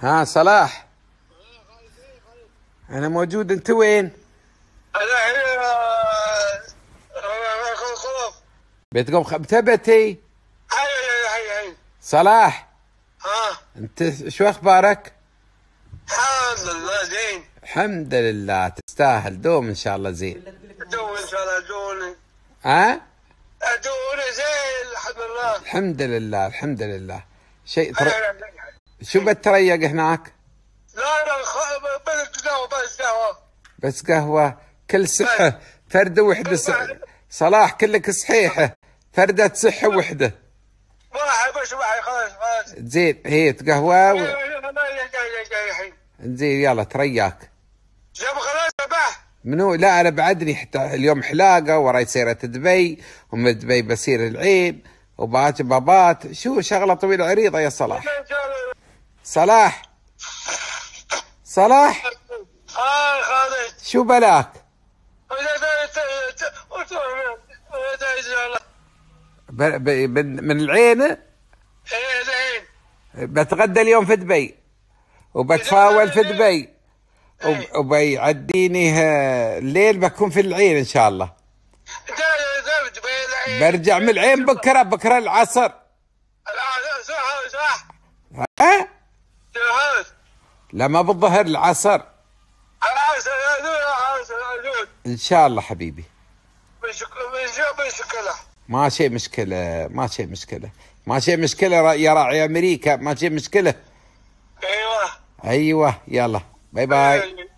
ها صلاح. أنا موجود أنت وين؟ أنا هنا خلف بتقوم خبتبتي صلاح. ها. أنت شو أخبارك؟ الحمد لله زين. الحمد لله تستاهل. دوم إن شاء الله زين. دول إن شاء الله دول ها؟ دول زين الحمد لله. الحمد لله الحمد لله. شيء تر... شو بتريق هناك؟ لا لا بس قهوة بس قهوة. بس قهوة. كل صحة فردة وحدة س... صلاح كلك صحيحة فردة صحة وحدة. واحد بس واحد خلاص خلاص. زين هي قهوة و... زين يلا ترياك جاب خلاص صباح منو؟ لا أنا بعدني حتى اليوم حلاقة وراي سيره دبي ومن دبي بسير العين وباكر بابات. شو شغلة طويلة عريضة يا صلاح. صلاح. صلاح. آه خالد. شو بلاك. من من العين؟ إيه زين بتغدى اليوم في دبي. وبتفاول في دبي. وب... وبيعديني ها- الليل بكون في العين إن شاء الله. برجع من العين بكرة بكرة العصر. صح صح. ها؟ جهاز لما بالظهر العصر. إن شاء الله حبيبي. ما شيء مشكلة ما شيء مشكلة. ما شيء مشكلة يا راعي أمريكا ما شيء مشكلة. أيوه. أيوه يلا. bye bye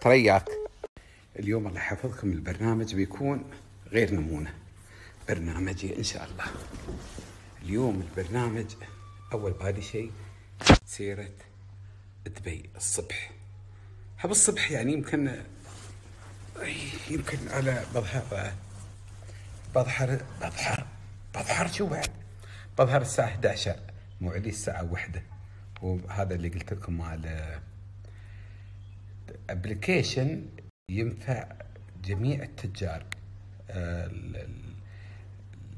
ترياك. اليوم الله يحفظكم البرنامج بيكون غير نمونة. برنامجي إن شاء الله. اليوم البرنامج أول بادي شيء سيرة دبي الصبح. هذا الصبح يعني يمكن يمكن على بظهر بظهر بظهر بظهر شو بعد؟ بظهر الساعة 11 موعدي الساعة واحدة. وهذا اللي قلت لكم مال ابلكيشن ينفع جميع التجار. ال- ال-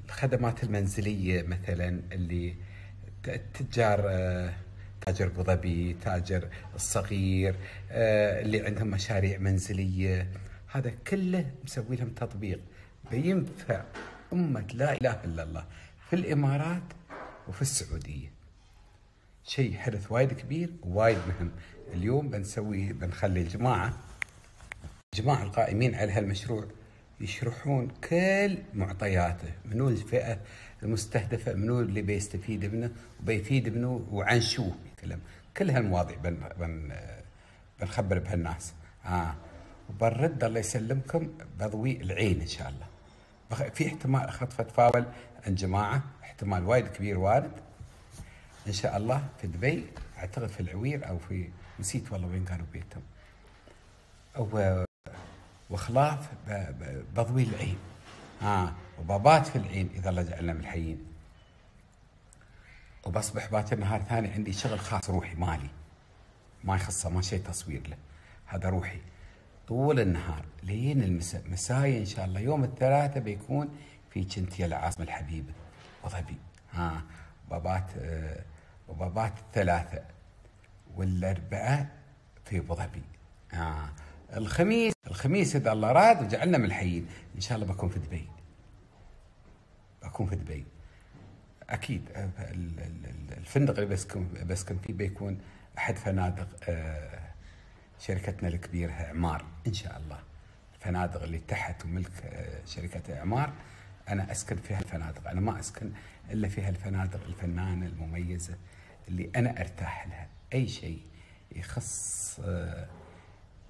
الخدمات المنزلية مثلا اللي التجار تاجر ابو ظبي تاجر الصغير آه، اللي عندهم مشاريع منزلية. هذا كله مسوي لهم تطبيق. بينفع أمة لا إله إلا الله في الإمارات وفي السعودية. شيء حدث وايد كبير ووايد مهم. اليوم بنسوي بنخلي الجماعة الجماعة القائمين على هالمشروع يشرحون كل معطياته. منو الفئة المستهدفة منو اللي بيستفيد منه وبيفيد منه وعن شو. يتكلم كل هالمواضيع بن بن بنخبر بهالناس. آه. وبنرد الله يسلمكم بضوي العين إن شاء الله. في احتمال خطفة فاول عند جماعة. احتمال وايد كبير وارد. إن شاء الله في دبي أعتقد في العوير أو في نسيت والله وين كانوا بيتهم. و وخلاف بضوي العين. ها وبابات في العين إذا الله جعلنا من الحيين. وبصبح باكر نهار ثاني عندي شغل خاص روحي مالي. ما يخصه ما شيء تصوير له. هذا روحي. طول النهار لين المساء. مساي إن شاء الله يوم الثلاثاء بيكون في كنتيا العاصمة الحبيبة. ابو ظبي ها بابات آه وبابات الثلاثاء والاربعاء في ابو ظبي آه. الخميس الخميس إذا الله راد وجعلنا من الحيين. إن شاء الله بكون في دبي. بكون في دبي. أكيد. ال- الفندق اللي بسكن بسكن فيه بيكون أحد فنادق آه، شركتنا الكبيرة إعمار إن شاء الله. الفنادق اللي تحت وملك آه، شركة إعمار. أنا أسكن في هالفنادق. أنا ما أسكن إلا في هالفنادق الفنانة المميزة اللي أنا أرتاح لها. أي شيء يخص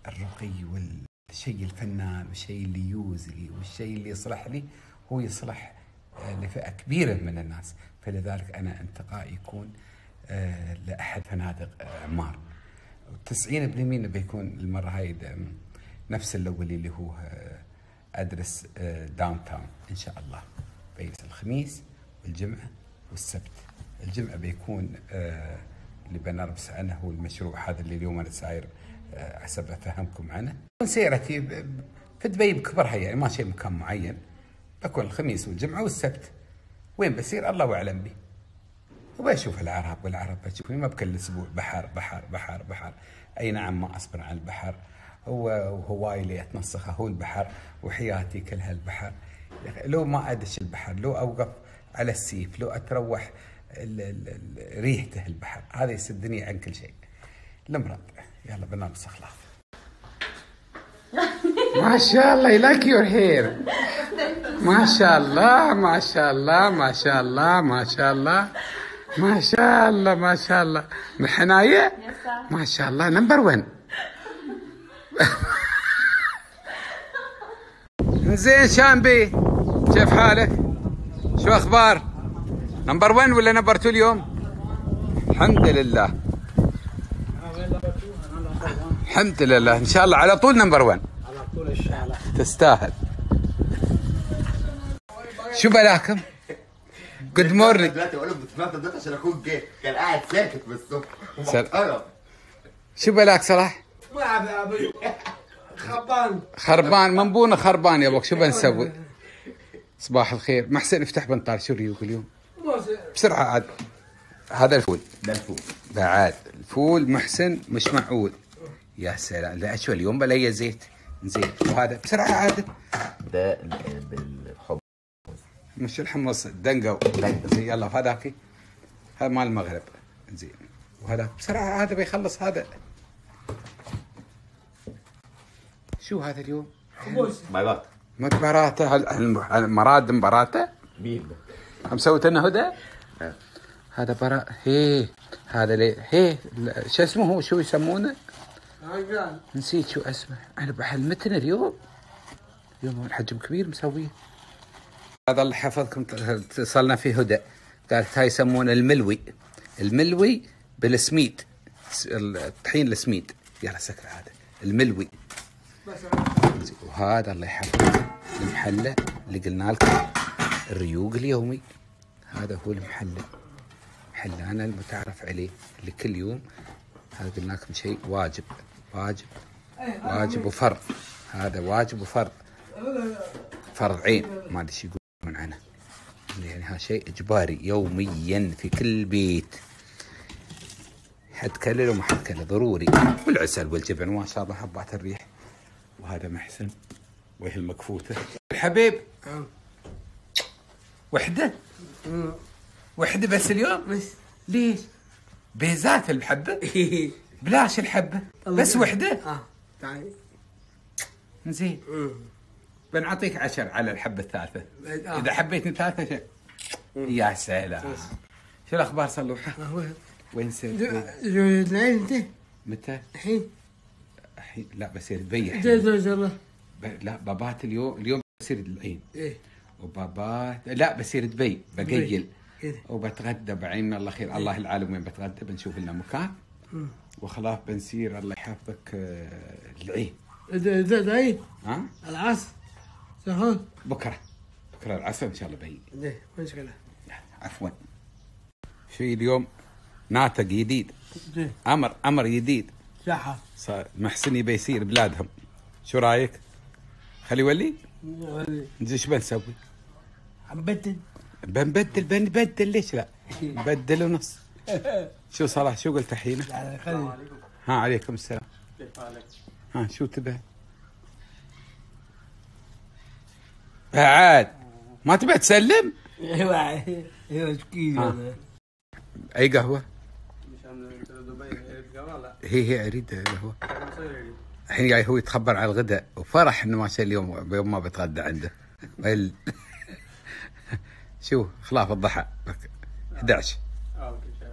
الرقي والشيء الفنان والشيء اللي يوزلي والشيء اللي يصلح لي هو يصلح لفئة كبيرة من الناس. فلذلك أنا انتقائي يكون آه، لأحد فنادق آه، عمار. 90% بيكون المرة هاي نفس الأول اللي هو آه، Address Downtown إن شاء الله. بين الخميس والجمعة والسبت. الجمعة بيكون اللي بنربس عنه هو المشروع هذا اللي اليوم أنا ساير حسب أفهمكم عنه. سيرتي في دبي بكبرها يعني ما شيء مكان معين. بكون الخميس والجمعة والسبت. وين بسير؟ الله أعلم به وبشوف العرب والعرب بشوف ما بكل أسبوع بحر بحر بحر بحر. أي نعم ما أصبر عن البحر. هو وهواي لي أتنسخ هو البحر وحياتي كلها البحر. لو ما أدش البحر لو أوقف على السيف لو ال- ريحته البحر هذا يسدني عن كل شيء. المرض يلا برنامج خلاص ما شاء الله like your hair ما شاء الله ما شاء الله ما شاء الله ما شاء الله. ما شاء الله ما شاء الله. من حناية ما شاء الله. number 1 زين شامبي. كيف حالك؟ شو أخبار؟ number 1 ولا number 2 اليوم؟ الحمد لله. الحمد لله. إن شاء الله على طول number 1 تستاهل. شو بلاكم؟ جود مورنينج دلوقتي بقول لك بتتنطط دلوقتي عشان أخوك جه كان قاعد ساكت من الصبح سل- ومحترم. شو بلاك صلاح؟ ما ابي خبان خربان. منبونا خربان يا أبوك. شو بنسوي؟ صباح الخير. محسن افتح بنطال. شو ريوك اليوم؟ بسرعة عاد. هذا الفول. ده الفوق بعد. الفول محسن مش معقول. يا سلام. لا شو اليوم بلا زيت؟ زين. وهذا بسرعة عاد ده ال- بالحب. مش الحمص دنقو. زين يلا هذاك هذا مال المغرب. زين. وهذا بسرعة هذا بيخلص هذا. شو هذا اليوم؟ باي باي مت براته هل- هل- مراد براته مين؟ هم سويت لنا هدى؟ ها. هذا برا هي هذا ليه هي شو اسمه هو؟ شو يسمونه؟ نسيت شو اسمه. أنا بحلمتنا اليوم. اليوم الحجم كبير مسويه. هذا اللي حفظكم اتصلنا فيه هدى. قالت هاي يسمونه الملوي. الملوي بالسميد. الطحين السميد. يلا سكر هذا. الملوي. وهذا الله يحفظك المحلى اللي قلنا لكم. الريوق اليومي. هذا هو المحلى محلانا المتعارف عليه. اللي كل يوم. هذا قلنا لكم شيء واجب. واجب. واجب وفرض. هذا واجب وفرض. فرض عين. ما أدري إيش يقولون عنه. يعني هذا شيء إجباري يوميا في كل بيت. حد كلل وما حد كلل. ضروري. والعسل والجبن ما شاء الله حبات الريح. وهذا محسن وهي المكفوتة. الحبيب وحدة؟ وحدة بس اليوم؟ بس. ليش؟ بيزات الحبة؟ بلاش الحبه بس وحدة. آه تعال. زين. بنعطيك عشر على الحبه الثالثة. آه. إذا حبيتني ثالثه شيء يا سلام. شو الأخبار صلوحه هو. وين سير العين أنت؟ متى؟ الحين. الحين. لا بصير تبيع جاي زوج الله. ب- لا بابات اليوم اليوم بصير العين. إيه. وبابات لا بصير دبي بقيل. كذا وبتغدى بعين. الله خير. الله العالم وين بتغدى بنشوف لنا مكان. وخلاص بنسير الله يحفظك آه، العين زاد عين ها؟ العصر. سهول بكرة. بكرة العصر إن شاء الله بي ليه مشكلة. عفوا. في اليوم؟ ناتج جديد. زين أمر أمر جديد. صحة صار محسن يبي يصير بلادهم. شو رأيك؟ خلي يولي. زين شو بنسوي؟ عم بدل. بنبدل بنبدل ليش لا؟ نبدل ونص. شو صلاح شو قلت الحين؟ خلي ها عليكم السلام. ها شو تبع؟ عاد ما تبع تسلم؟ أيوه أيوه آه. هذا. أي قهوة؟ هي هي أريد قهوة. الحين جاي هو يتخبر على الغداء. وفرح إنه ما شاء اليوم يوم ما بتغدى عنده. شو خلاف الضحى. 11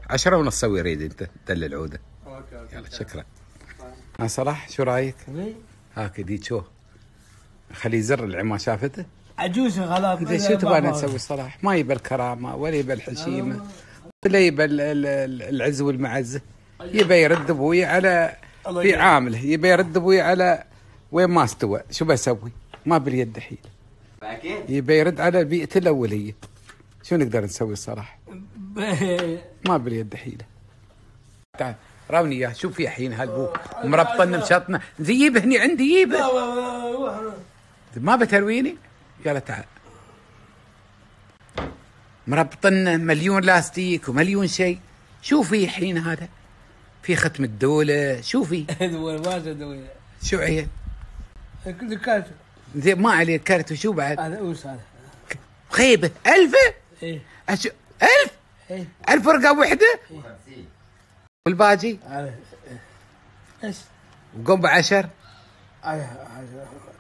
10 ونص سوي ريد انت دل العودة. يلا شكرا. ها صلاح شو رأيك؟ هاك دي شو؟ خليه يزر اللي ما شافته عجوزة خلاص زين شو تبغى نسوي صلاح؟ ما يبى الكرامة ولا يبى الحشيمة ولا يبى ال- ال- ال- العز والمعزه يبى يرد أبوي على في. عامله يبى يرد أبوي على وين ما استوى. شو بسوي؟ ما باليد حيل. يبى يرد على بيئته الأولية. شو نقدر نسوي الصراحه؟ ما باليد حيلة. تعال راوني اياه شوف في الحين هالبو مربطنا مشطنا جيبه هني عندي جيبه ما بترويني؟ يلا تعال. مربطن مليون لاستيك ومليون شيء. شو في الحين هذا. في ختم الدولة شو في دول ما تدوي شو عيل كل كاتب زين ما عليه كرت وشو بعد؟ هذا أوس هذا. خيبة ألفة؟ إيه. أشو ألف؟ إيه. ألف ورقة وحدة والباجي؟ بس وقوم بعشر؟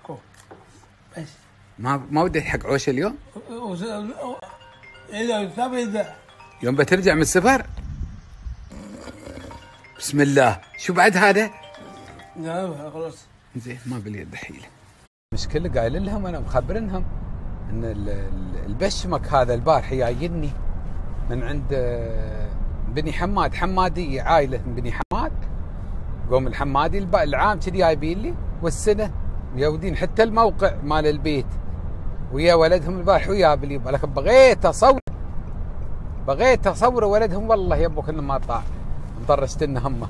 كو. بس ما ما ودي حق عوش اليوم؟ إذا يوم بترجع من السفر؟ بسم الله. شو بعد هذا؟ لا خلاص. زين ما باليد حيله مشكلة قايل لهم أنا مخبرنهم إن ال- ال- البشمك هذا البارح جايني من عند آه، بني حماد. حمادية عائلة من بني حماد. قوم الحمادي العام كذي جايبين لي والسنة ميودين حتى الموقع مال البيت ويا ولدهم البارح ويا بلي لكن بغيت أصور بغيت أصور ولدهم. والله يبوك انه ما طاع. مطرشت إنه همه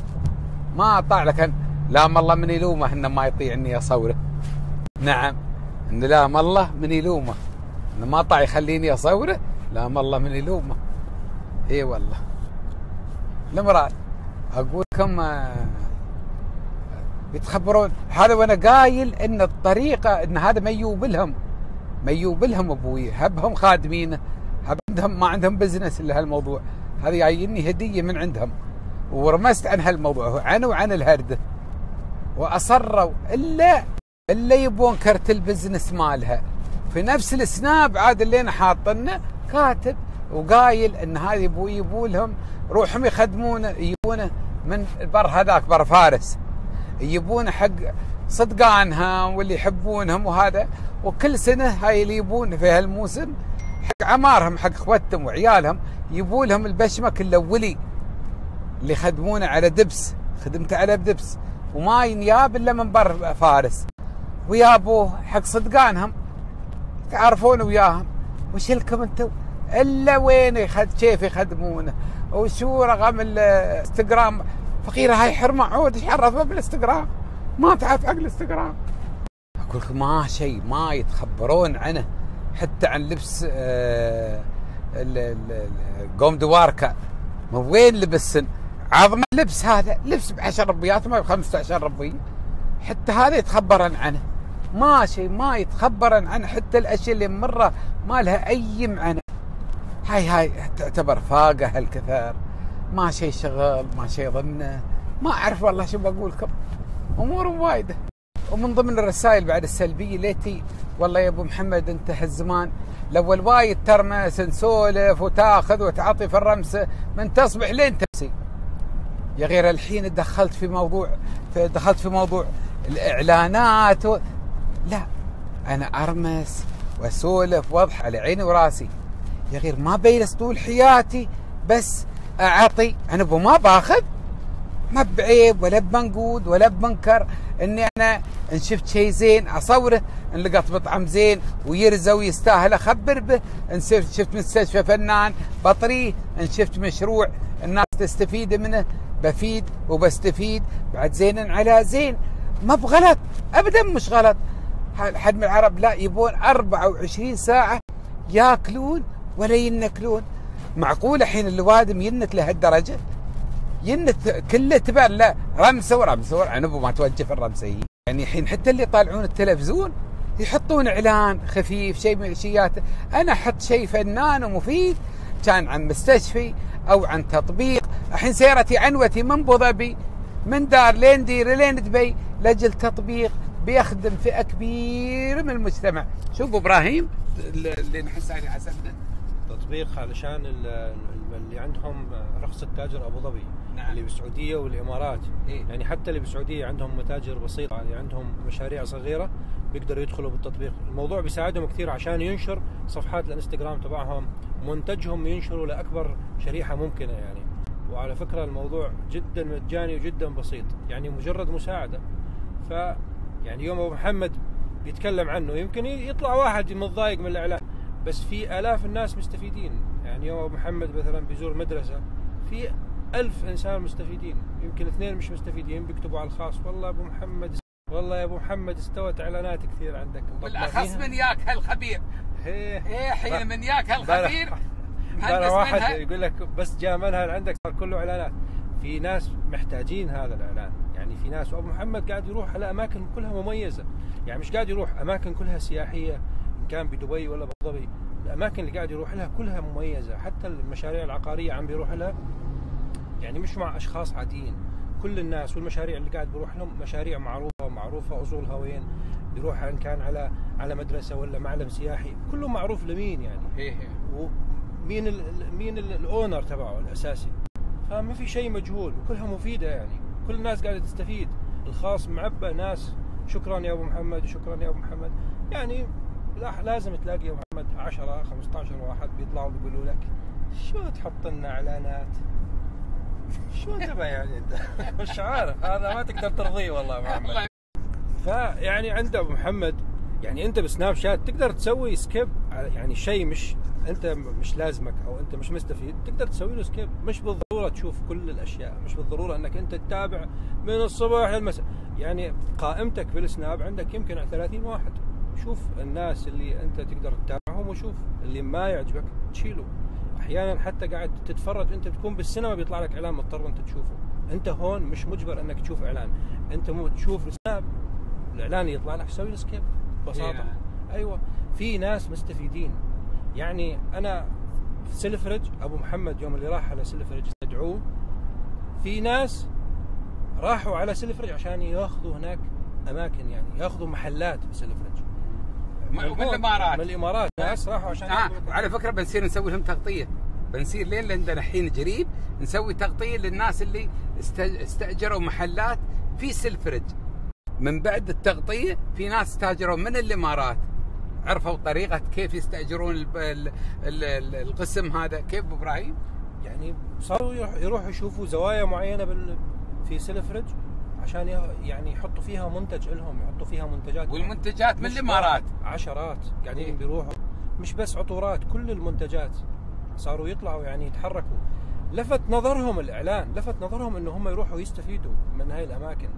ما طاع. لكن لام الله من يلومه إنه ما يطيع إني أصوره. نعم. إن لام الله من يلومه. إنه ما طاع يخليني أصوره. لام الله من يلومه. اي والله. المراد أقول لكم آه، بيتخبرون هذا وأنا قايل إن الطريقة إن هذا ميوب لهم. ميوب لهم أبوي. هبهم خادمينه هب عندهم ما عندهم business الا هالموضوع هذه جايني هدية من عندهم. ورمست عن هالموضوع. عن وعن الهرده وأصروا. الا إلا يبون كرت ال business مالها. في نفس ال Snap عاد اللي أنا حاطنه كاتب وقايل إن هذه يبو لهم روحهم يخدمونه يجيبونه من بر هذاك بر فارس. يجيبونه حق صدقانها واللي يحبونهم وهذا. وكل سنة هاي اللي يبون في هالموسم حق عمارهم حق إخوتهم وعيالهم يبوا لهم البشمك الاولي اللي يخدمونه على دبس خدمته على بدبس وما ينياب إلا من بر فارس. ويابوه حق صدقانهم تعرفون وياهم. وش لكم أنتم؟ إلا وين يخد كيف يخدمونه وشو رقم الإنستغرام. فقيرة هاي حرمة. عود عرفها بالإنستغرام. ما تعرف حق الإنستغرام. أقول لكم ما شيء ما يتخبرون عنه. حتى عن لبس آه، قوم دواركا. ما وين لبسن؟ عظم اللبس هذا. لبس ب 10 ربيات ما ب 15 ربية. حتى هذا يتخبرن عنه. ما شيء ما يتخبرن عنه. حتى الأشياء اللي مرة ما لها أي معنى. هاي هاي تعتبر فاقة هالكثر ما شيء شغل ما شيء ضمنه ما أعرف والله شو بقول لكم. أمور وايدة. ومن ضمن الرسائل بعد السلبية ليتي والله يا أبو محمد أنت هالزمان الأول وايد ترمس نسولف وتاخذ وتعطي في الرمسه من تصبح لين تمسي. يا غير الحين دخلت في موضوع دخلت في موضوع الإعلانات و... لا أنا أرمس وأسولف واضح على عيني وراسي. يا غير ما بيلس طول حياتي بس أعطي أنا ما باخذ. ما بعيب ولا بمنقود ولا بمنكر إني أنا إن شفت شيء زين أصوره إن لقيت مطعم زين ويرزى ويستاهل أخبر به إن شفت مستشفى فنان بطريه إن شفت مشروع الناس تستفيد منه بفيد وبستفيد بعد زين على زين. ما بغلط ابدا مش غلط. حد من العرب لا يبون 24 ساعة ياكلون ولا ينكلون معقول الحين الوادم ينت لهالدرجة؟ ينت كله تبان لا رمسة ورمسة ورمسة. ما توجه في الرمسة. هي. يعني الحين حتى اللي يطالعون التلفزيون يحطون إعلان خفيف شيء من الشيات أنا أحط شيء فنان ومفيد كان عن مستشفي أو عن تطبيق. الحين سيرتي عنوتي من أبو ظبي من دار لين دير لين دبي لأجل تطبيق بيخدم فئة كبيرة من المجتمع. شوف أبو إبراهيم اللي نحس عليه حسبنا تطبيق علشان ال- ال- اللي عندهم رخصة تاجر أبو ظبي نعم. اللي بالسعودية والإمارات. إيه. يعني حتى اللي بالسعودية عندهم متاجر بسيطة يعني عندهم مشاريع صغيرة بيقدروا يدخلوا بالتطبيق. الموضوع بيساعدهم كثير عشان ينشر صفحات الإنستغرام تبعهم. منتجهم ينشروا لأكبر شريحة ممكنة يعني. وعلى فكرة الموضوع جدا مجاني وجدا بسيط. يعني مجرد مساعدة. ف يعني يوم أبو محمد بيتكلم عنه يمكن يطلع واحد متضايق من الإعلان. بس في آلاف الناس مستفيدين. يعني يوم أبو محمد مثلا بيزور مدرسة في ألف إنسان مستفيدين. يمكن اثنين مش مستفيدين بيكتبوا على الخاص. والله أبو محمد والله يا أبو محمد استوت إعلانات كثير عندك. بالاخص من ياك هالخبير. إيه. حين من ياك هالخبير. بس واحد يقول لك بس جاء منها عندك صار كله إعلانات. في ناس محتاجين هذا الإعلان. يعني في ناس وابو محمد قاعد يروح على أماكن كلها مميزة. يعني مش قاعد يروح أماكن كلها سياحية. كان بدبي ولا ابو ظبي الأماكن اللي قاعد يروح لها كلها مميزة حتى المشاريع العقارية عم بيروح لها يعني مش مع أشخاص عاديين. كل الناس والمشاريع اللي قاعد بروح لهم مشاريع معروفة ومعروفه اصولها وين بيروح إن كان على على مدرسة ولا معلم سياحي كله معروف لمين يعني؟ هي هي ومين ال مين ال- الأونر تبعه الأساسي؟ فما في شيء مجهول وكلها مفيدة يعني. كل الناس قاعدة تستفيد. الخاص معبى ناس شكرا يا أبو محمد شكرا يا أبو محمد. يعني لا- لازم تلاقي يا محمد 10 15 واحد بيطلعوا بيقولوا لك شو تحط لنا إعلانات؟ شو تبى يعني أنت؟ مش عارف هذا ما تقدر ترضيه والله يا محمد. فيعني عند أبو محمد يعني أنت ب Snapchat تقدر تسوي skip يعني شيء مش أنت مش لازمك أو أنت مش مستفيد تقدر تسوي له skip مش بالضرورة تشوف كل الأشياء مش بالضرورة إنك أنت تتابع من الصبح للمساء يعني قائمتك بال Snap عندك يمكن 30 واحد. شوف الناس اللي أنت تقدر تتابعهم وشوف اللي ما يعجبك تشيله. أحيانا حتى قاعد تتفرج أنت بتكون بالسينما بيطلع لك إعلان مضطر أنت تشوفه. أنت هون مش مجبر أنك تشوف إعلان. أنت مو تشوف ال Snap الإعلان يطلع لك سوي skip ببساطة. نعم. أيوه. في ناس مستفيدين. يعني أنا في Selfridges أبو محمد يوم اللي راح على Selfridges استدعوه في ناس راحوا على Selfridges عشان يأخذوا هناك أماكن يعني يأخذوا محلات في Selfridges من الامارات من الإمارات. ناس راحوا عشان آه. وعلى فكرة بنصير نسوي لهم تغطية. بنصير لين لندن الحين قريب نسوي تغطية للناس اللي است- استأجروا محلات في سلفرج. من بعد التغطية في ناس استأجروا من الإمارات. عرفوا طريقة كيف يستأجرون ال- ال- ال- ال- القسم هذا. كيف إبراهيم؟ يعني صاروا يروح- يروحوا يشوفوا زوايا معينة في سلفرج. عشان يعني يحطوا فيها منتج لهم يحطوا فيها منتجات. والمنتجات من الإمارات. عشرات. قاعدين إيه. بيروحوا. مش بس عطورات كل المنتجات صاروا يطلعوا يعني يتحركوا. لفت نظرهم الإعلان لفت نظرهم إنه هم يروحوا يستفيدوا من هاي الأماكن.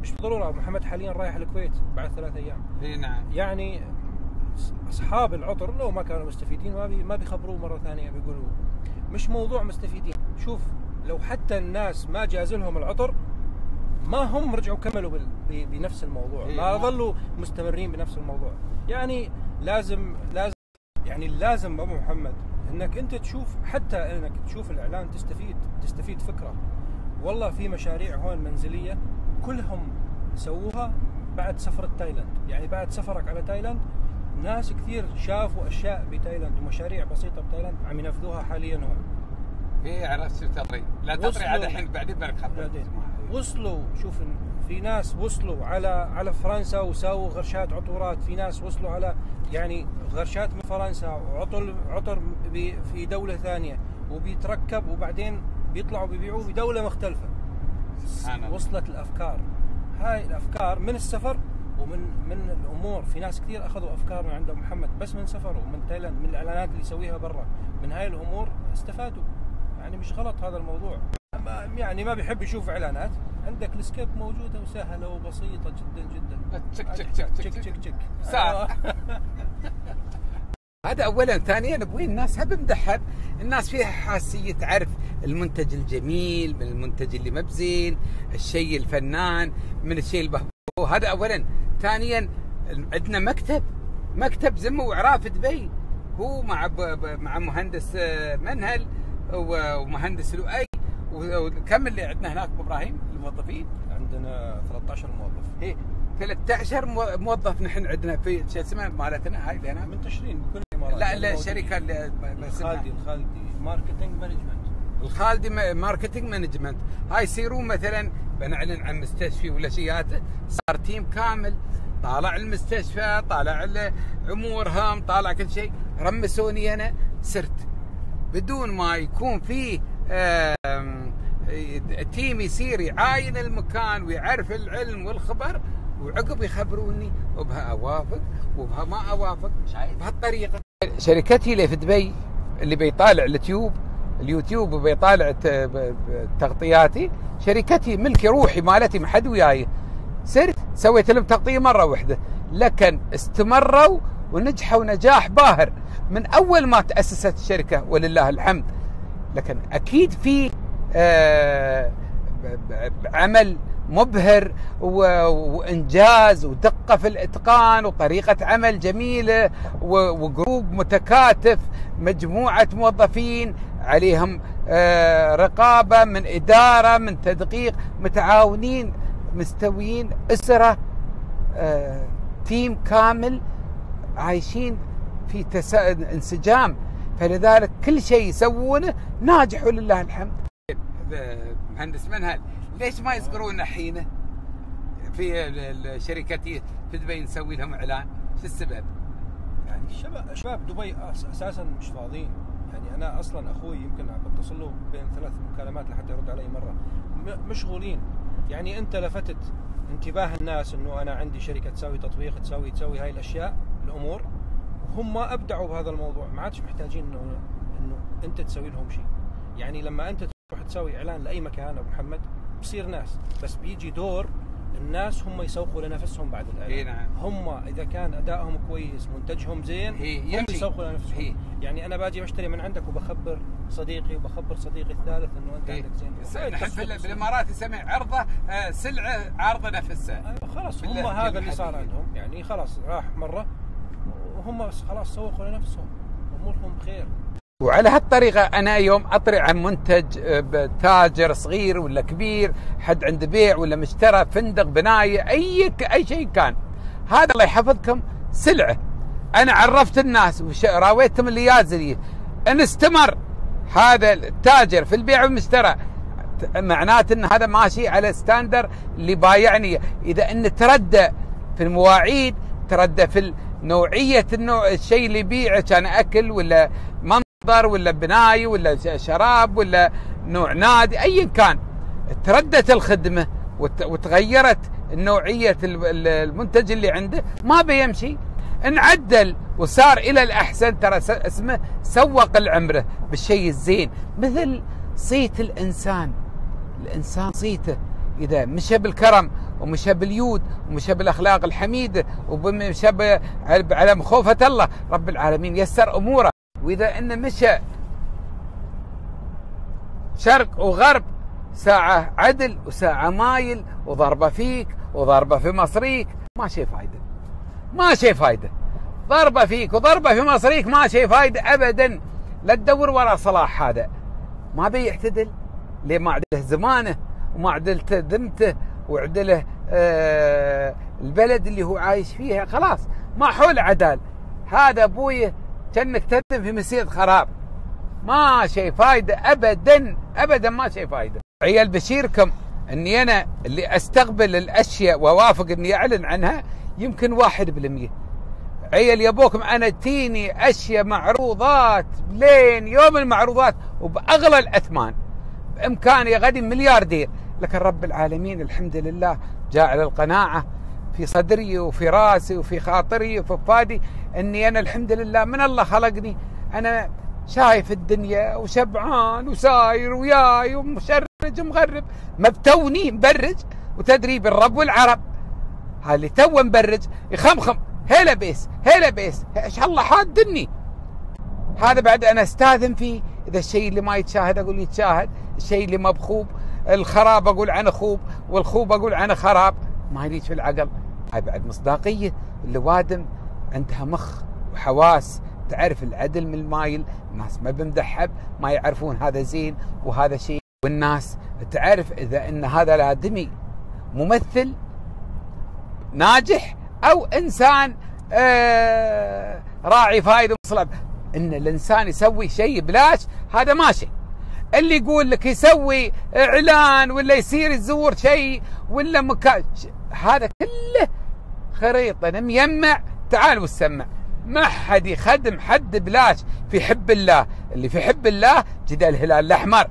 مش بالضرورة محمد حاليا رايح الكويت بعد ثلاث أيام. إي نعم. يعني أصحاب العطر لو ما كانوا مستفيدين ما بي ما بيخبروه مرة ثانية بيقولوا مش موضوع مستفيدين. شوف لو حتى الناس ما جاز لهم العطر ما هم رجعوا كملوا بنفس الموضوع. إيه، ما ظلوا مستمرين بنفس الموضوع. يعني لازم لازم يعني لازم أبو محمد إنك أنت تشوف حتى إنك تشوف الإعلان تستفيد تستفيد فكرة. والله في مشاريع هون منزلية كلهم سووها بعد سفرة تايلاند. يعني بعد سفرك على تايلاند ناس كثير شافوا أشياء بتايلاند ومشاريع بسيطة بتايلاند عم ينفذوها حاليا هون. اي عرفت شو تطري لا تطري عاد الحين بعدين بالك بعدين. وصلوا شوف في ناس وصلوا على على فرنسا وساووا غرشات عطورات. في ناس وصلوا على يعني غرشات من فرنسا وعطر عطر في دولة ثانية وبيتركب وبعدين بيطلعوا بيبيعوه بدوله مختلفة. سبحان. وصلت الأفكار. هاي الأفكار من السفر ومن من الأمور. في ناس كثير أخذوا أفكار من عند محمد بس من سفره ومن تايلاند من الإعلانات اللي يسويها برا. من هاي الأمور استفادوا. يعني مش غلط هذا الموضوع. ما يعني ما بيحب يشوف إعلانات. عندك السكيب موجودة وسهلة وبسيطة جدا جدا. تشك تشك تشك تشك تشك تشك تشك ساعة. هذا اولا. ثانيا أبوي الناس هب مدحر الناس فيها حاسية تعرف المنتج الجميل من المنتج اللي ما بزين الشيء الفنان من الشيء البهبو هذا اولا. ثانيا عندنا مكتب. مكتب زمه وعراف دبي. هو مع مع مهندس آه، منهل ومهندس لؤي وكم اللي عندنا هناك إبراهيم الموظفين. عندنا 13 موظف. إيه 13 مو- موظف نحن عندنا في شو اسمه مالتنا هاي اللي هنا. منتشرين بكل الامارات لا لا الشركة اللي الخالدي الخالدي marketing management الخالدي م- marketing management هاي يصيرون مثلا بنعلن عن مستشفى ولا شيء صار team كامل. طالع المستشفى طالع ال- امورهم طالع كل شيء. رمسوني أنا سرت بدون ما يكون فيه تيم يصير يعاين المكان ويعرف العلم والخبر وعقب يخبروني وبها أوافق وبها ما أوافق. بهالطريقة. شركتي اللي في دبي اللي بيطالع اليوتيوب اليوتيوب وبيطالع تغطياتي. شركتي ملكي روحي مالتي ما حد وياي. سرت سويت لهم تغطية مرة واحدة. لكن استمروا ونجحوا نجاح باهر. من أول ما تأسست الشركة ولله الحمد لكن أكيد في آه، عمل مبهر وإنجاز ودقة في الإتقان وطريقة عمل جميلة وجروب متكاتف مجموعة موظفين عليهم آه، رقابة من إدارة من تدقيق متعاونين مستويين أسرة آه، تيم كامل عايشين في. انسجام فلذلك كل شيء يسوونه ناجح ولله الحمد. مهندس منهل ليش ما يذكرون حينه في ال- ال- شركتي في دبي نسوي لهم إعلان؟ شو السبب؟ يعني الشباب شباب دبي أس- أساسا مش فاضيين. يعني أنا أصلا أخوي يمكن بتصل له بين ثلاث مكالمات لحتى يرد علي مرة. مشغولين. يعني أنت لفتت انتباه الناس إنه أنا عندي شركة تسوي تطبيق تسوي تسوي هاي الأشياء الأمور. هم أبدعوا بهذا الموضوع ما عادش محتاجين انه إنه أنت تسوي لهم شيء يعني لما أنت تروح تسوي إعلان لأي مكان أبو محمد بصير ناس بس بيجي دور الناس هم يسوقوا لنفسهم بعد الإعلان إي نعم. هم إذا كان أدائهم كويس منتجهم زين إي، هم. يسوقوا لنفسهم إي. يعني أنا باجي بشتري من عندك وبخبر صديقي وبخبر صديقي الثالث إنه أنت عندك زين إيه. نحن في- بالإمارات يسمي عرضة آه، سلعة عارضه نفسها أيوة خلاص هم هذا اللي صار. عندهم يعني خلاص راح مرة وهم بس خلاص سوقوا لنفسهم أمورهم بخير. وعلى هالطريقة أنا يوم أطري عن منتج آه، بتاجر صغير ولا كبير حد عنده بيع ولا مشترى فندق بناية أي أي شيء كان. هذا الله يحفظكم. سلعة. أنا عرفت الناس وراويتهم اللي يازلي إن استمر. هذا التاجر في البيع والمشترى. معناته إن هذا ماشي على ستاندر اللي بايعني. إذا إن تردى في المواعيد تردى في نوعية النوع الشيء اللي يبيعه كان أكل ولا منظر ولا بناي ولا شراب ولا نوع نادي ايا كان. تردت الخدمة وت- وتغيرت نوعية ال- ال- المنتج اللي عنده ما بيمشي. انعدل وصار إلى الأحسن ترى اسمه سوق العمرة بالشيء الزين مثل صيت الإنسان. الإنسان صيته إذا مشى بالكرم ومشى باليود ومشى بالاخلاق الحميده ومشى على مخوفة الله رب العالمين يسر أموره. وإذا انه مشى شرق وغرب ساعة عدل وساعة مايل وضربة فيك وضربة في مصريك ما شيء فايدة. ما شيء فايدة. ضربة فيك وضربة في مصريك ما شيء فايدة أبدا. لا تدور ورا صلاح هذا. ما بيعتدل. ليه ما عدله زمانه؟ وما عدلته ذمته وعدله آه البلد اللي هو عايش فيها خلاص ما حول عدال. هذا أبوي كأنك تدم في مسير خراب. ما شيء فايدة ابدا ابدا ما شيء فايدة. عيال بشيركم إني أنا اللي أستقبل الأشياء وأوافق إني أعلن عنها يمكن واحد بالمية. عيال يبوكم أنا تيني أشياء معروضات لين يوم المعروضات وبأغلى الأثمان. بإمكاني غدي ملياردير. لكن رب العالمين الحمد لله. جاعل القناعة في صدري وفي راسي وفي خاطري وفي فادي إني أنا الحمد لله من الله خلقني. أنا شايف الدنيا وشبعان وساير وياي ومشرج ومغرب. مبتوني مبرج وتدري بالرب والعرب. اللي تو مبرج يخمخم. هلا بيس هلا بيس. إيش الله حادني. هذا بعد أنا أستاذن فيه. إذا الشيء اللي ما يتشاهد أقول يتشاهد الشيء اللي ما بخوب الخراب أقول عنه خوب والخوب أقول عنه خراب. ما يليج في العقل. هاي بعد مصداقية. اللي وادم عندها مخ وحواس. تعرف العدل من المايل. الناس ما بمدحب ما يعرفون هذا زين وهذا شيء والناس تعرف إذا إن هذا الآدمي ممثل ناجح أو إنسان آه راعي فايدة ومصلب إن الإنسان يسوي شيء بلاش هذا ماشي. اللي يقول لك يسوي إعلان ولا يصير يزور شيء ولا مكان هذا كله خريطة. ميمع. تعال وسمع ما حد يخدم حد بلاش في حب الله. اللي في حب الله جدا الهلال الأحمر.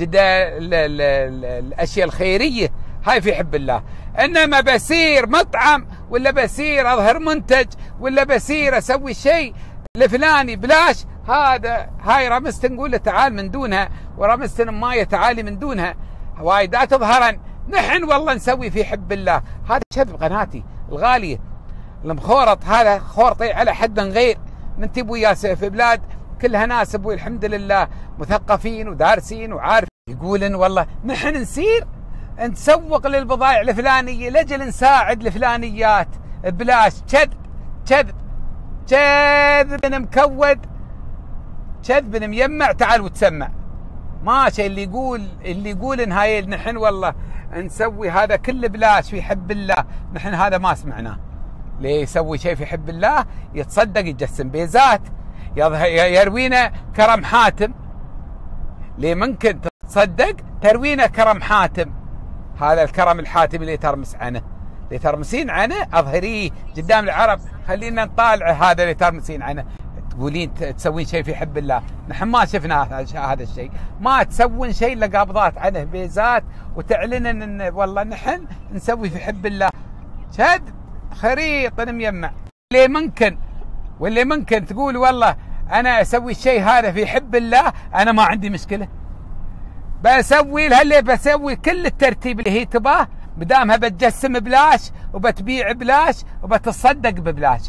جدا ال- ال- ال- الأشياء الخيرية. هاي في حب الله. إنما بسير مطعم ولا بسير أظهر منتج ولا بسير أسوي شيء لفلاني بلاش هذا هاي رمستن نقول له تعال من دونها ورمستن مايه تعالي من دونها. وايد لا تظهرن. نحن والله نسوي في حب الله. هذا شذ قناتي الغالية. المخورط هذا خورطي على حد غير. من تبوي يا سيف بلاد كلها ناس أبوي الحمد لله. مثقفين ودارسين وعارف. يقولن والله نحن نسير. نسوق للبضائع الفلانية. لاجل نساعد الفلانيات. بلاش. كذب كذب كذب. مكود. كذب ميمع تعال وتسمع. ما شيء اللي يقول اللي يقول إن هاي نحن والله نسوي هذا كله بلاش في حب الله. نحن هذا ما سمعناه ليه يسوي شيء في حب الله؟ يتصدق يجسم بيزات يروينا كرم حاتم. ليه ممكن تصدق؟ تروينا كرم حاتم. هذا الكرم الحاتمي اللي ترمس عنه. اللي ترمسين عنه أظهريه قدام العرب. خلينا نطالع هذا اللي ترمسين عنه. تقولين تسوين شيء في حب الله. نحن ما شفنا هذا- الشيء. ما تسوون شيء إلا قابضات عنه بيزات وتعلنن ان والله نحن نسوي في حب الله. شد خريط ميمع. اللي ممكن واللي ممكن تقول والله أنا أسوي الشيء هذا في حب الله أنا ما عندي مشكلة. بسوي لها اللي بسوي كل الترتيب اللي هي تباه بدامها بتجسم بلاش وبتبيع بلاش وبتصدق ببلاش.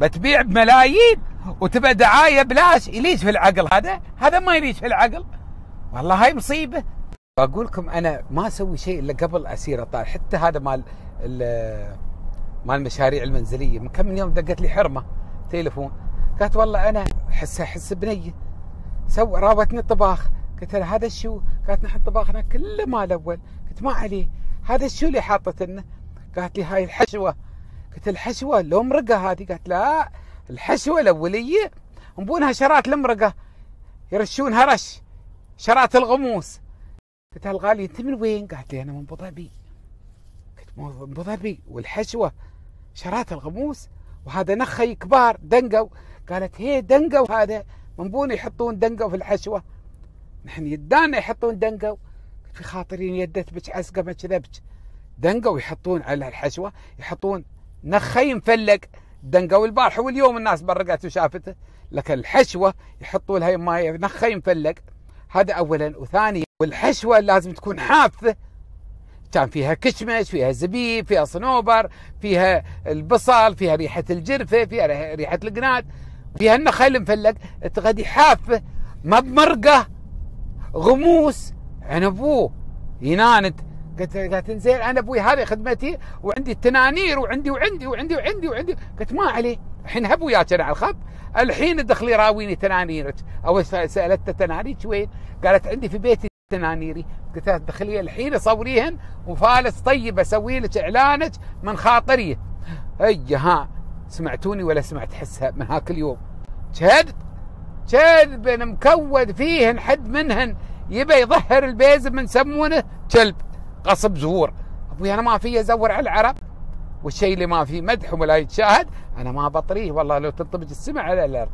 بتبيع بملايين وتبى دعاية بلاش يليش في العقل هذا؟ هذا ما يليش في العقل. والله هاي مصيبة. أقول لكم أنا ما أسوي شيء إلا قبل أسير اطالع حتى هذا مال ال- مال المشاريع المنزلية. من كم من يوم دقت لي حرمة. تليفون. قالت والله أنا أحس أحس بنيه سو راوتني الطباخ. قلت لها هذا شو؟ قالت نحن طباخنا كله مال أول. قلت ما عليه. هذا شو اللي حاطت لنا؟ قالت لي هاي الحشوة. قلت الحشوة لو مرقة هذه؟ قالت لا الحشوة الأولية. نبونها شرات المرقه يرشونها رش شرات الغموس. قلت الغالي أنت من وين؟ قالت لي أنا من أبو ظبي. قلت من أبو ظبي والحشوة شرات الغموس وهذا نخي كبار دنقوا قالت هي دنقوا هذا منبون يحطون دنقوا في الحشوة؟ نحن يدانا يحطون دنقوا في خاطرين يدت بك عسقة ما كذبك دنقوا يحطون على الحشوة يحطون نخي مفلق دنقوا البارح واليوم الناس برقت وشافته لكن الحشوة يحطوا لها ماي نخي مفلق هذا اولا وثانيا والحشوة لازم تكون حافه كان فيها كشمش فيها زبيب فيها صنوبر فيها البصل فيها ريحة الجرفة فيها ريحة القناد فيها النخل مفلق تغدي حافة. ما بمرقة غموس عن ابوه يناند قلت قالت زين أنا أبوي هذه خدمتي وعندي التنانير وعندي وعندي وعندي وعندي وعندي. قلت ما عليه الحين هب وياك أنا على الخط. الحين تدخلي راويني تنانيرك. أو سالته تنانيرك وين؟ قالت عندي في بيتي تنانيري. قلت لها دخلي الحين صوريهن وفالس طيب أسوي لك إعلانك من خاطري اي ها سمعتوني ولا سمعت حسها من هاك اليوم؟ كذب كذب مكود فيهن حد منهن يبى يظهر البيز من سمونه؟ كلب قصب زور أبوي أنا ما في ازور على العرب. والشيء اللي ما فيه مدح ولا يتشاهد أنا ما بطريه والله لو تنطبق السمع على الأرض.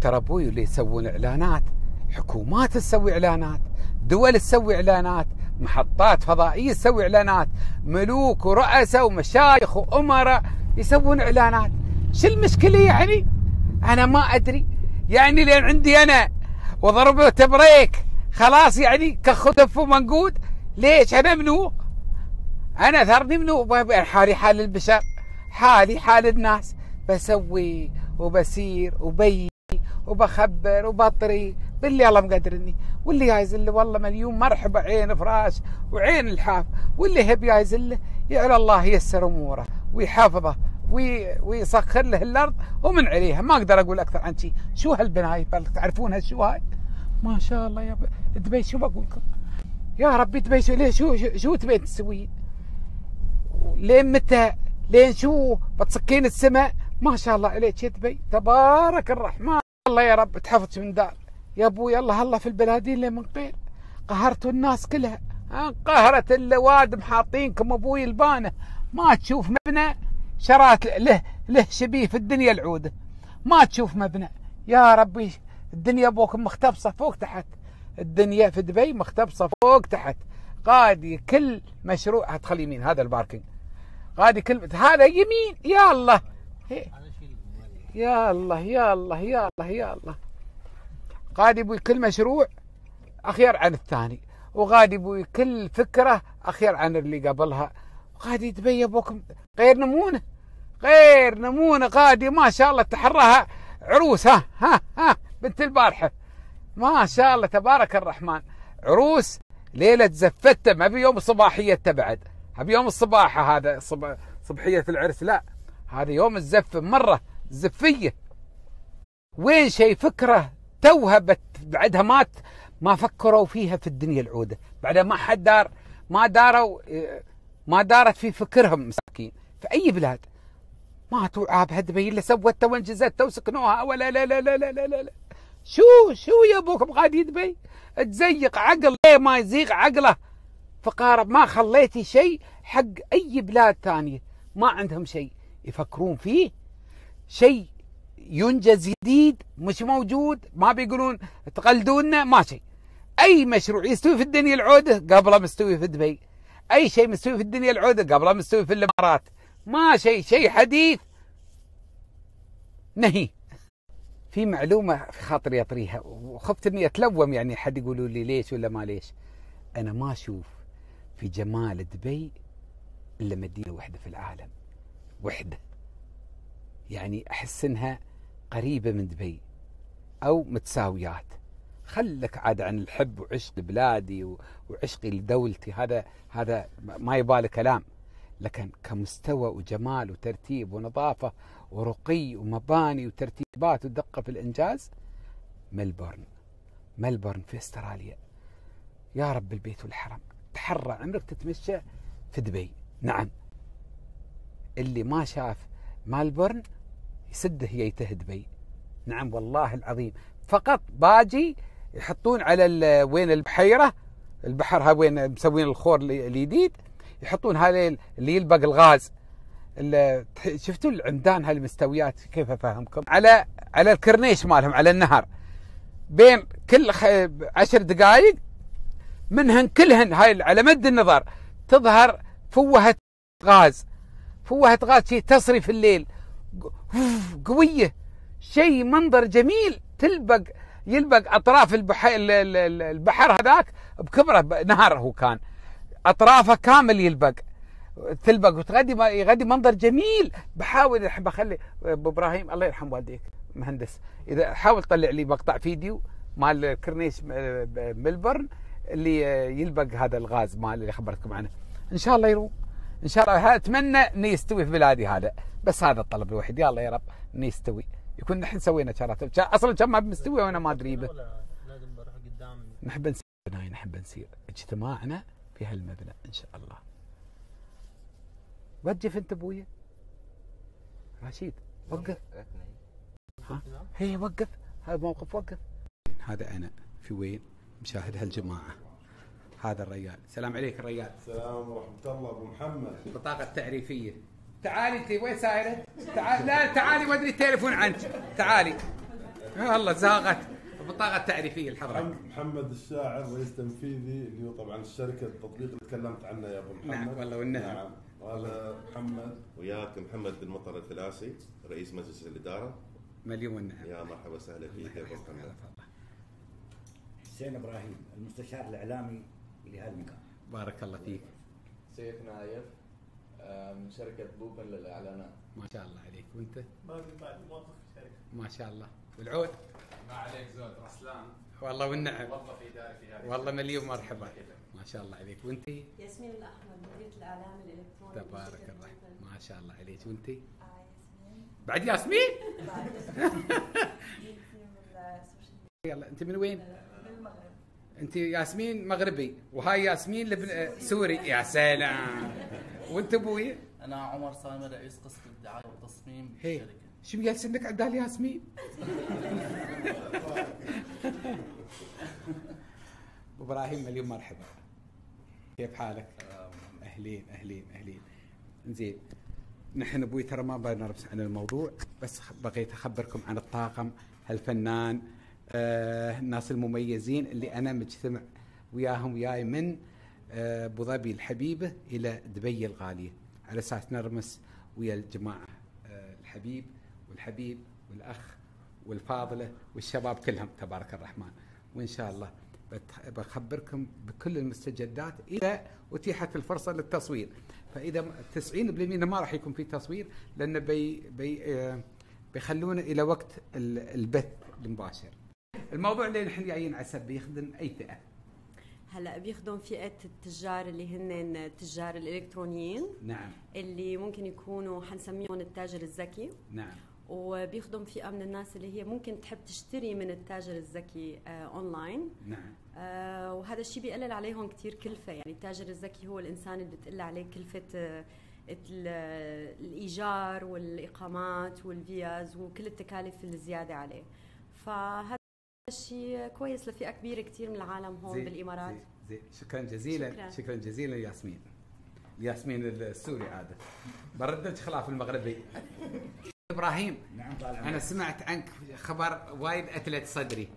ترى أبوي اللي يسوون إعلانات حكومات تسوي إعلانات دول تسوي إعلانات محطات فضائية تسوي إعلانات ملوك ورؤساء ومشايخ وأمراء يسوون إعلانات. شو المشكلة يعني؟ أنا ما أدري. يعني لين عندي أنا وضربت بريك خلاص يعني كخطف ومنقود ليش؟ أنا منو أنا ثرني منو حالي حال البشر. حالي حال الناس. بسوي وبسير وبي وبخبر وبطري. باللي الله مقدرني. واللي يايزله والله مليون مرحبا. عين فراش وعين الحاف. واللي يحب يايزله يعلى الله ييسر أموره. ويحفظه وي ويسخر له الأرض. ومن عليها. ما أقدر أقول أكثر عن شيء شو هالبنايه تعرفونها شو هاي؟ ما شاء الله يا دبي شو بقول لكم يا ربي دبي شو ليه شو شو, شو تبين تسوين لين متى؟ لين شو؟ بتسكين السماء؟ ما شاء الله عليك يا دبي تبارك الرحمن. الله يا رب تحفظ من دار. يا أبوي الله الله في البلادين اللي من قيل. قهرتوا الناس كلها. قهرت اللوادم حاطينكم أبوي البانة. ما تشوف مبنى شرات له له شبيه في الدنيا العوده ما تشوف مبنى. يا ربي الدنيا أبوكم مختبصة فوق تحت. الدنيا في دبي مختبصه فوق تحت. قادي كل مشروع هتخلي يمين هذا الباركينج قادي كل هذا يمين يا الله. يا الله يا الله يا الله يا الله. قاعد يبوي كل مشروع اخير عن الثاني. وقاعد يبوي كل فكرة اخير عن اللي قبلها. وقاعد يتبين أبوكم غير نمونة غير نمونة قاعد ما شاء الله تحرها عروس ها ها ها بنت البارحة. ما شاء الله تبارك الرحمن. عروس ليلة زفته ما بيوم الصباحيه بعد بيوم الصباحه هذا صب... صبحية العرس؟ لا. هذا يوم الزفه مرة زفية. وين شيء فكرة توها بعدها مات ما فكروا فيها في الدنيا العودة. بعدها ما حد دار ما داروا ما دارت في فكرهم مساكين. في أي بلاد؟ ماتوا عاب هدبي اللي سوته وانجزته وسكنوها. ولا لا لا لا لا لا لا, لا. شو شو يا ابوكم قاعد يدبي تزيق عقل ليه ما يزيغ عقله؟ فقارب ما خليتي شيء حق أي بلاد ثانية ما عندهم شيء يفكرون فيه. شيء ينجز جديد مش موجود ما بيقولون تقلدونا ما شيء. أي مشروع يستوي في الدنيا العوده قبله مستوي في دبي. أي شيء مستوي في الدنيا العوده قبله مستوي في الإمارات. ما شيء شيء حديث. نهي. في معلومة في خاطري أطريها وخفت إني أتلوم يعني حد يقولوا لي ليش ولا ما ليش. أنا ما أشوف في جمال دبي إلا مدينة واحدة في العالم. وحدة يعني أحس إنها قريبة من دبي. أو متساويات. خلك عاد عن الحب وعشق بلادي وعشقي لدولتي. هذا هذا ما يبالي كلام. لكن كمستوى وجمال وترتيب ونظافة ورقي ومباني وترتيبات ودقة في الإنجاز ملبورن. ملبورن في أستراليا. يا رب البيت والحرم. تحرى عمرك تتمشى في دبي. نعم. اللي ما شاف ملبورن يسده يته دبي. نعم والله العظيم. فقط باجي يحطون على وين البحيرة البحر ها وين مسوين الخور الجديد يحطون هذا اللي يلبق الغاز. شفتوا العمدان هاي المستويات كيف أفهمكم؟ على على الكرنيش مالهم على النهر. بين كل عشر دقائق منهن كلهن هاي على مد النظر تظهر فوهة غاز. فوهة غاز شيء تصري في الليل قوية. شيء منظر جميل. تلبق يلبق أطراف البحر البحر هذاك بكبره نهر هو كان. أطرافه كامل يلبق. تلبق وتغدي يغدي منظر جميل. بحاول بخلي أبو إبراهيم الله يرحم والديك مهندس. إذا حاول طلع لي مقطع فيديو مال كرنيش ملبورن اللي يلبق هذا الغاز مال اللي خبرتكم عنه. إن شاء الله يروم إن شاء الله أتمنى إنه يستوي في بلادي هذا. بس هذا الطلب الوحيد. يا الله يا رب إنه يستوي. يكون نحن سوينا شرات أصلا كان ما مستوي وأنا ما أدري. به لازم نروح قدام. نحب نسير. نحب نسير. اجتماعنا في هالمبنى إن شاء الله. وقف انت ابويا رشيد وقف. ها هي وقف هذا موقف وقف. هذا أنا في وين؟ مشاهد هالجماعة. هذا الريال. السلام عليك الريال. السلام ورحمة الله أبو محمد. بطاقة تعريفية تعالي أنت وين سايرة؟ تعال لا تعالي ودري التليفون عنك. تعالي. والله زاغت. بطاقة تعريفية الحضرة. محمد الشاعر رئيس تنفيذي اللي هو طبعا الشركة التطبيق اللي تكلمت عنها يا أبو محمد. نعم والله والنعم. نعم. وهذا محمد. وياك محمد المطر الفلاسي رئيس مجلس الإدارة. مليون نعم. يا مرحبا وسهلا فيك يا ابو محمد حسين إبراهيم المستشار الإعلامي لهالمكان بارك الله فيك. سيف نايف آه، من شركة بوبن للإعلانات. ما شاء الله عليك. وأنت؟ ما في بعد موظف في الشركة ما شاء الله. والعود؟ ما عليك زود رسلان والله والنعم. موظف إداري في هذه والله مليون مرحبا. ما شاء الله عليك. وأنت؟ ياسمين الأحمد مديرة الإعلام الإلكتروني تبارك بوبن. ما شاء الله عليك. وأنت؟ آه، ياسمين. بعد ياسمين؟ بعد ياسمين. من ال social يلا أنت من وين؟ ميديا بالمغرب أنت ياسمين مغربي وهاي ياسمين لبن... آه، سوري. يا سلام. وأنت أبوي؟ أنا عمر سامي رئيس قسم الدعاية والتصميم هي. بالشركة شو جالس انك عدال ياسمين؟ إبراهيم مليون مرحبا. كيف حالك؟ أهلين أهلين أهلين. زين نحن أبوي ترى ما بنربس عن الموضوع بس بغيت أخبركم عن الطاقم هالفنان آه الناس المميزين اللي أنا مجتمع وياهم وياي من آه، أبو ظبي الحبيبه إلى دبي الغالية. على أساس نرمس ويا الجماعة آه، الحبيب والحبيب والأخ والفاضلة والشباب كلهم تبارك الرحمن. وإن شاء الله بخبركم بكل المستجدات اذا اتيحت الفرصة للتصوير. فإذا م- 90% ما راح يكون في تصوير لأن بي بي آه، بيخلونا إلى وقت ال- البث المباشر. الموضوع اللي نحن جايين عسى بيخدم أي فئة؟ هلا بيخدم فئة التجار اللي هن التجار الإلكترونيين. نعم. اللي ممكن يكونوا حنسميهم التاجر الذكي. نعم. وبيخدم فئه من الناس اللي هي ممكن تحب تشتري من التاجر الذكي آه، اونلاين نعم. آه، وهذا الشيء بيقلل عليهم كثير كلفة. يعني التاجر الذكي هو الإنسان اللي بتقل عليه كلفة آه، ال- الإيجار والإقامات والفيز وكل التكاليف الزيادة عليه. فهذا الشيء كويس لفئة كبيرة كثير من العالم هون زين، بالإمارات. زين، زين. شكرا جزيلا. شكراً. شكرا, جزيلا ياسمين. ياسمين السوري عادة. بردك خلاف المغربي. إبراهيم. نعم طال عمرك سمعت عنك خبر وايد اثلت صدري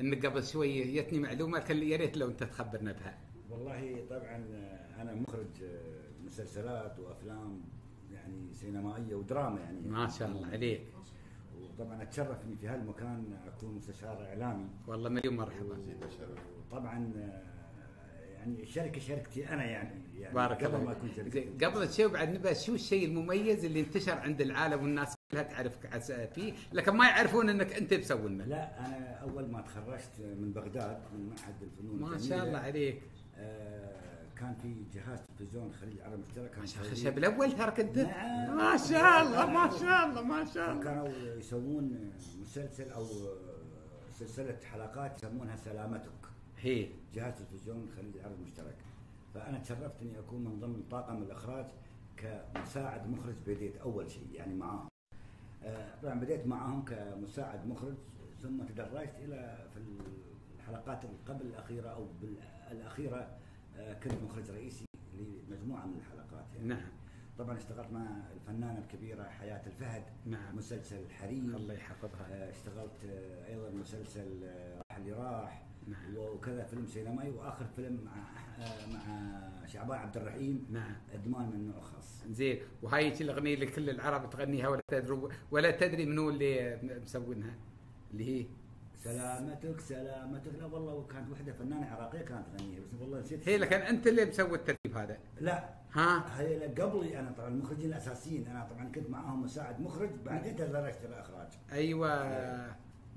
إنك قبل شوي جتني معلومة يا ريت لو أنت تخبرنا بها. والله طبعا آه، أنا مخرج آه، مسلسلات وأفلام يعني سينمائية ودراما يعني. ما شاء الله عليك. وطبعا اتشرف اني في هالمكان أكون مستشار إعلامي. والله مليون مرحبا. طبعا آه، يعني الشركة شركتي أنا يعني, يعني بارك قبل الله ما أكون شركتي. قبل شيء بعد نبى شو الشيء المميز اللي انتشر عند العالم والناس كلها تعرفك فيه لكن ما يعرفون إنك أنت مسوي لنا لا أنا أول ما تخرجت من بغداد من معهد الفنون ما شاء الله عليك. آه، كان في جهاز تلفزيون الخليج العربي المشترك كان مسوي- خشب الأول ترك انت. ما شاء الله ما شاء الله ما شاء الله. كانوا يسوون مسلسل أو سلسلة حلقات يسمونها سلامتك. هي. جهاز تلفزيون الخليج العربي المشترك فأنا تشرفت إني أكون من ضمن طاقم الإخراج كمساعد مخرج بديت أول شيء يعني معاهم. طبعا بديت معاهم كمساعد مخرج ثم تدرجت إلى في الحلقات قبل الأخيرة أو بالأخيرة آه، كنت مخرج رئيسي لمجموعة من الحلقات يعني. نعم طبعا اشتغلت مع الفنانة الكبيرة حياة الفهد نعم. مسلسل الحريم الله يحفظها آه، اشتغلت آه، أيضا مسلسل آه، اللي راح نعم. وكذا فيلم سينمائي وآخر فيلم مع مع شعبان عبد الرحيم. نعم. أدمان من نوع خاص. زين. وهاي الأغنية اللي كل العرب تغنيها ولا تدري ولا تدري منو اللي مسوينها؟ اللي هي سلامتك سلامتك. لا والله كانت وحدة فنانة عراقية كانت تغنيها بس والله نسيت هي لكن أنت اللي مسوي الترتيب هذا. لا. ها؟ هي قبلي أنا طبعا المخرجين الأساسيين. أنا طبعا كنت معاهم مساعد مخرج بعدين تدرجت الإخراج. أيوه.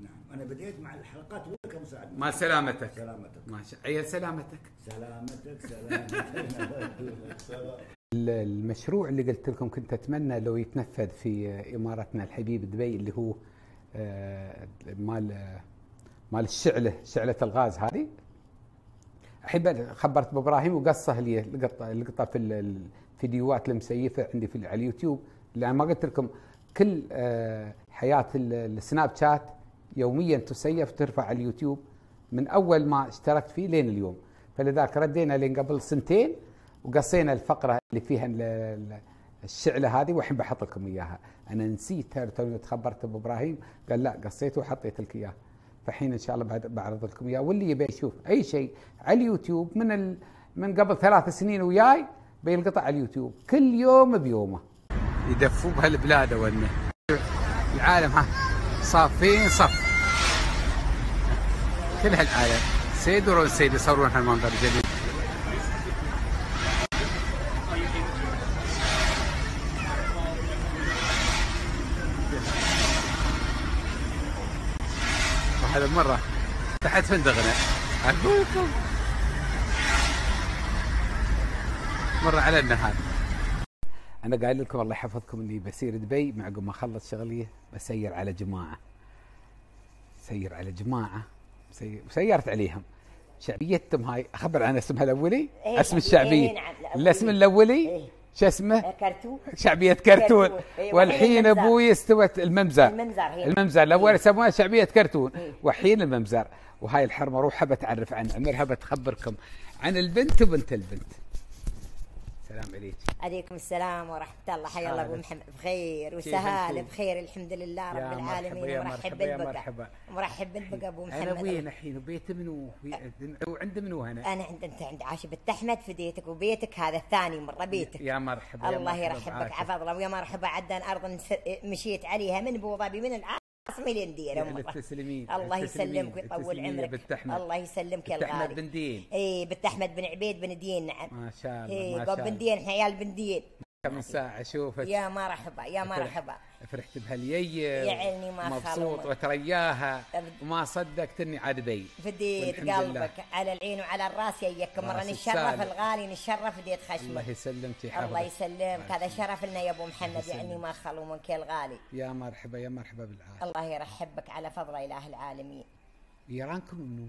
نعم. أنا بديت مع الحلقات الاولى كمساعد ما سلامتك. سلامتك. ما شاء عيل سلامتك؟ سلامتك سلامتك. المشروع اللي قلت لكم كنت أتمنى لو يتنفذ في إمارتنا الحبيب دبي اللي هو آه، مال مال الشعلة شعلة الغاز هذه. أحب خبرت بابراهيم وقصة لي القطه القطه في ال- الفيديوهات المسيفة عندي في على اليوتيوب. لأن ما قلت لكم كل آه، حياة ال- السناب شات يوميا تسيف وترفع على اليوتيوب من أول ما اشتركت فيه لين اليوم. فلذلك ردينا لين قبل سنتين وقصينا الفقرة اللي فيها ال- ال- الشعلة هذه والحين بحط لكم إياها. أنا نسيتها توني تخبرت بابراهيم قال لا قصيته وحطيت لك اياه فحين إن شاء الله بعرض لكم اياه واللي يبي يشوف أي شيء على اليوتيوب من ال... من قبل ثلاث سنين وياي بينقطع على اليوتيوب كل يوم بيومه. يدفوا بهالبلاد وإنه. العالم ها صافين صف. كل هالعالم سيد ورون سيد يصورون هالمنظر الجميل وهذا مرة. تحت فندقنا لكم مرة على النهار. أنا قايل لكم الله يحفظكم إني بسير دبي مع عقب ما أخلص شغلي بسير على جماعة. سير على جماعة. سير وسيرت عليهم شعبيتهم هاي أخبر عن اسمها الأولي إيه، اسم شعبية. الشعبية إيه، نعم،. الاسم الأولي إيه. شو اسمه كرتون شعبية كرتون كرتون. إيه، والحين. أبوي استوت الممزر المنزر هي. الممزر الأول إيه. يسموها شعبية كرتون إيه. والحين الممزر وهاي الحرمة روحها بتعرف عن عمرها بتخبركم عن البنت وبنت البنت سلام عليك. عليكم السلام ورحمة الله. حيا الله حالك. محمد. بخير كيف وسهال أنتم؟ بخير الحمد لله رب العالمين. مرحب مرحبا، يا بالبقى مرحبا. مرحب بالبقى أبو محمد. أنا وين الحين؟ وبيت منو؟ وعند منو أنا أنا عند أنت عند عاشي بنت أحمد فديتك وبيتك. هذا الثاني مرة بيتك. يا مرحبا الله يرحبك. بعافية. عفض الله. ويا مرحبا. عدن أرض نس- مشيت عليها من أبو ظبي من العاصمة ديره يا مرة تسلمين الله يسلمك ويطول عمرك. بنت أحمد. الله يسلمك يا الغالي. بن دين. اي بنت أحمد بن عبيد بن دين. نعم ما شاء الله اي ما شاء بن الله. دين إحنا عيال بن دين. كم ساعة أشوفك. يا مرحبا يا مرحبا. فرحت بهاليي يعلني ما مبسوط. وترياها. وما صدقت إني عاد بي فديت. قلبك على العين وعلى الرأس ياك مرة نتشرف. الغالي نتشرف فديت الله خشمك يسلمك الله يحفظك يسلمك. هذا شرف لنا يا أبو محمد. يعني ما خلو منك يا الغالي يا مرحبا يا مرحبا بالعافية. الله يرحب بك على فضل إله العالمين. يرانكم منو؟